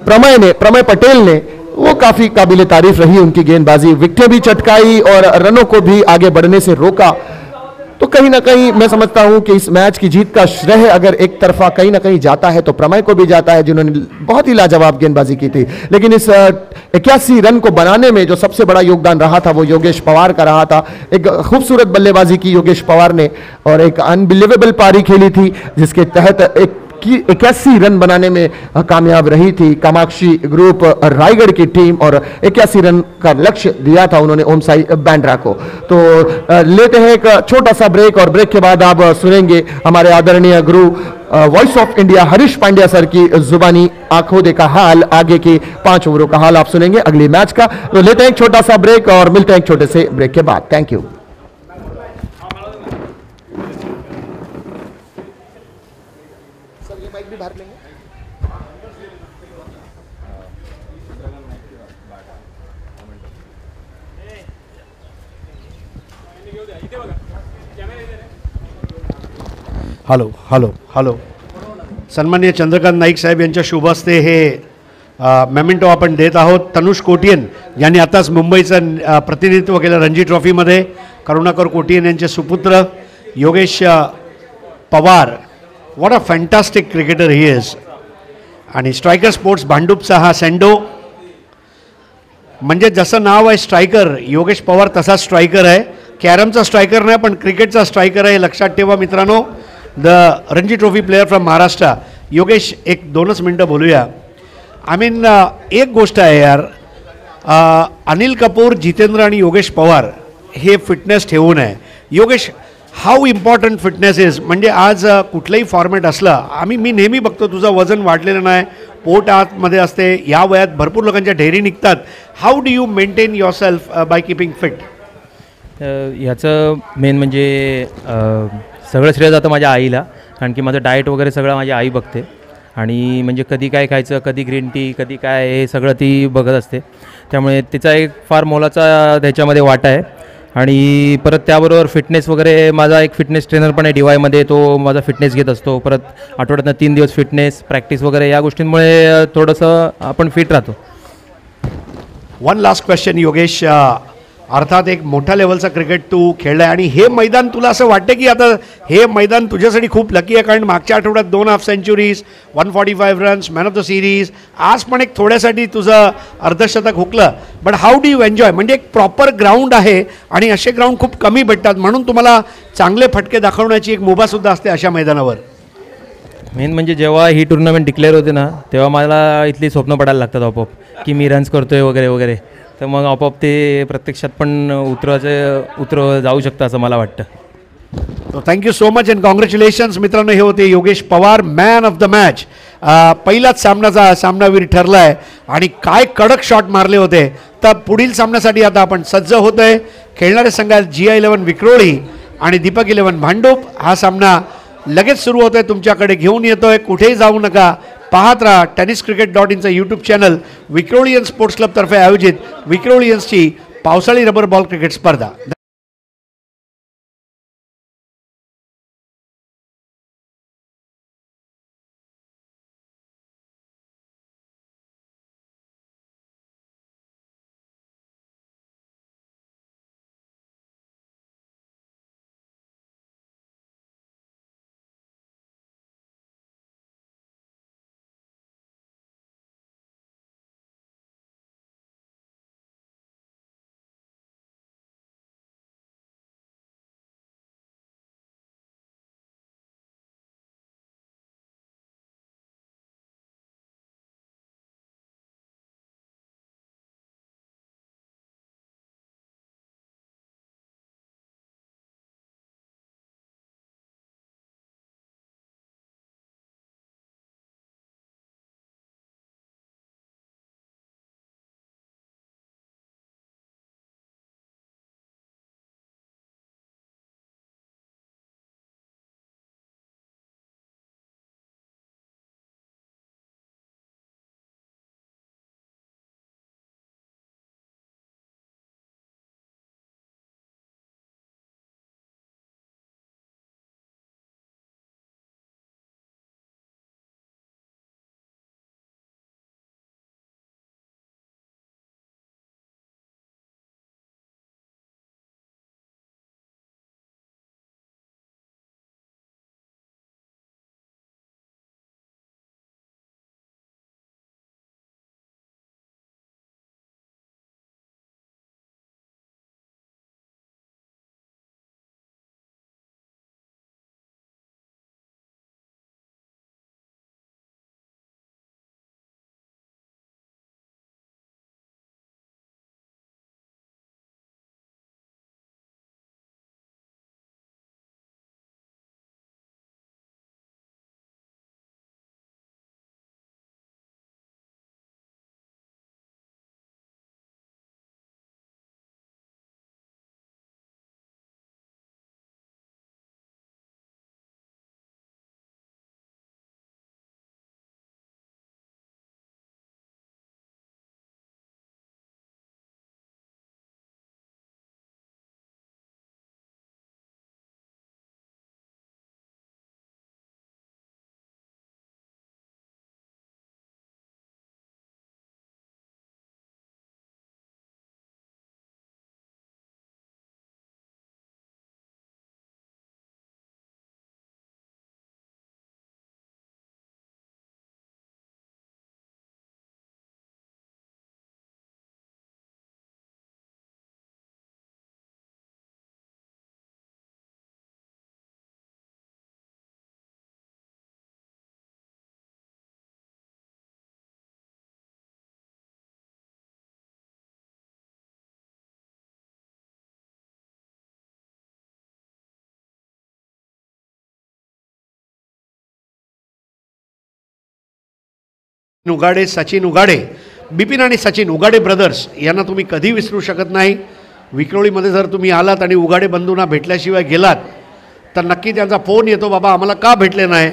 प्रमय ने, प्रमय पटेल ने वो काफ़ी काबिल तारीफ़ रही, उनकी गेंदबाजी। विकटें भी चटकाई और रनों को भी आगे बढ़ने से रोका। तो कहीं ना कहीं मैं समझता हूँ कि इस मैच की जीत का श्रेय अगर एक तरफा कहीं ना कहीं जाता है तो प्रमय को भी जाता है, जिन्होंने बहुत ही लाजवाब गेंदबाजी की थी। लेकिन इस इक्यासी रन को बनाने में जो सबसे बड़ा योगदान रहा था, वो योगेश पवार का रहा था। एक खूबसूरत बल्लेबाजी की योगेश पवार ने, और एक अनबिलीवेबल पारी खेली थी, जिसके तहत एक इक्यासी रन बनाने में कामयाब रही थी कामाक्षी ग्रुप रायगढ़ की टीम और इक्यासी रन का लक्ष्य दिया था उन्होंने ओम साई बैंड्रा को। तो लेते हैं एक छोटा सा ब्रेक और ब्रेक के बाद आप सुनेंगे हमारे आदरणीय गुरु voice of India Harish Pandya sir की जुबानी आँखों देखा हाल, आगे की पाँच ओवरों का हाल आप सुनेंगे अगली मैच का। तो लेते हैं एक छोटा सा ब्रेक और मिलते हैं एक छोटे से ब्रेक के बाद। Thank you hello hello hello सन्मान्य चंद्रकांत नाईक साहेब यांच्या शुभास्ते हे मेमेंटो आपण देत आहोत. तनुष कोटियन यांनी आताच मुंबईचं प्रतिनिधित्व केलं रणजी ट्रॉफीमध्ये. करुणाकर कोटियन यांचे सुपुत्र Yogesh Pawar. What a fantastic cricketer he is आणि स्ट्रायकर स्पोर्ट्स भांडूपचा हा सेंडो म्हणजे जसं नाव आहे स्ट्रायकर योगेश पवार तसा स्ट्रायकर आहे. कॅरमचा स्ट्रायकर नाही पण क्रिकेटचा स्ट्रायकर आहे लक्षात ठेवा मित्रांनो. The Ranji trophy player from Maharashtra. Yogesh एक दोनच मिनटं बोलूया. आय मीन एक गोष्ट आहे यार. अनिल कपूर जितेंद्र आणि योगेश पवार हे फिटनेस ठेवून आहे. Yogesh how important fitness is म्हणजे आज कुठलंही फॉर्मॅट असलं आम्ही मी नेहमी बघतो तुझं वजन वाढलेलं नाही पोट आतमध्ये असते या वयात भरपूर लोकांच्या ढेरी निघतात. How do you maintain yourself by keeping fit ह्याचं मेन म्हणजे सगळं श्रेय जातं माझ्या आईला कारण की माझं डाएट वगैरे सगळं माझी आई बघते. आणि म्हणजे कधी काय खायचं कधी ग्रीन टी कधी काय हे सगळं ती बघत असते. त्यामुळे तिचा एक फार मोलाचा त्याच्यामध्ये वाटा आहे. आणि परत त्याबरोबर फिटनेस वगैरे माझा एक फिटनेस ट्रेनर पण आहे डी वायमध्ये तो माझा फिटनेस घेत असतो. परत आठवड्यातनं तीन दिवस फिटनेस प्रॅक्टिस वगैरे या गोष्टींमुळे थोडंसं आपण फिट राहतो. वन लास्ट क्वेश्चन योगेश अर्थात एक मोठ्या लेवलचा क्रिकेट तू खेळलाय आणि हे मैदान तुला असं वाटतं की आता हे मैदान तुझ्यासाठी खूप लकी आहे? कारण मागच्या आठवड्यात दोन half centuries one forty five runs man of the series आज पण एक थोड्यासाठी तुझं अर्धशतक हुकलं. But how do you enjoy म्हणजे एक प्रॉपर ग्राउंड आहे आणि असे ग्राउंड खूप कमी भेटतात. म्हणून तुम्हाला चांगले फटके दाखवण्याची एक मुभासुद्धा असते अशा मैदानावर. मेन म्हणजे जेव्हा ही टुर्नामेंट डिक्लेअर होते ना तेव्हा मला इथली स्वप्न पडायला लागतात आपोआप की मी रन्स करतोय वगैरे वगैरे. तर मग आपोआप ते प्रत्यक्षात पण उतरवायचं उतर जाऊ शकतं असं मला वाटतं. Thank you so much and congratulations मित्रांनो हे होते Yogesh Pawar man of the match पहिलाच सामनाचा सामनावीर ठरला आहे आणि काय कडक शॉट मारले होते. तर पुढील सामन्यासाठी आता आपण सज्ज होत आहे खेळणारे संघात जी आय इलेव्हन विक्रोळी आणि दीपक इलेव्हन भांडूप. हा सामना लगेच सुरू होतोय. तुमच्याकडे घेऊन येतोय. कुठेही जाऊ नका. पाहत राहा टेनिस क्रिकेट डॉट इनचं यूट्यूब चॅनल विक्रोलियन स्पोर्ट्स क्लबतर्फे आयोजित विक्रोलियन्सची पावसाळी रबर बॉल क्रिकेट स्पर्धा. उगाडे सचिन उगाडे. बिपिन आणि सचिन उगाडे ब्रदर्स यांना तुम्ही कधी विसरू शकत नाही. विक्रोळीमध्ये जर तुम्ही आलात आणि उगाडे बंधूंना भेटल्याशिवाय गेलात तर नक्की त्यांचा फोन येतो बाबा आम्हाला का भेटले नाही?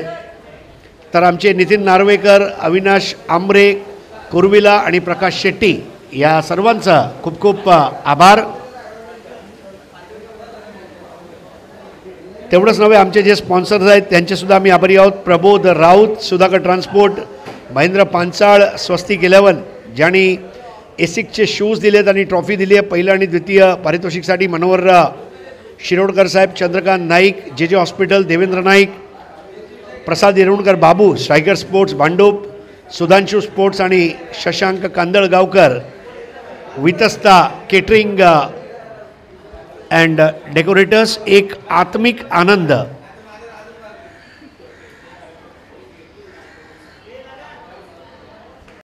तर आमचे नितीन नार्वेकर अविनाश आंबरे कुर्विला आणि प्रकाश शेट्टी या सर्वांचा खूप खूप आभार. तेवढंच नव्हे आमचे जे स्पॉन्सर्स आहेत त्यांचेसुद्धा आम्ही आभारी आहोत. प्रबोध राऊत सुधाकर ट्रान्सपोर्ट महेंद्र पांचाळ स्वस्तिक इलेवन ज्यांनी एसिकचे शूज दिलेत आणि ट्रॉफी दिली आहे पहिलं आणि द्वितीय पारितोषिकसाठी मनोहर शिरोडकर साहेब Chandrakant Naik J J hospital Devendra Naik Prasad Yerunkar Babu striker sports Bhandup Sudhanshu sports आणि Shashank Kandalgaonkar Vitasta catering and decorators एक आत्मिक आनंद.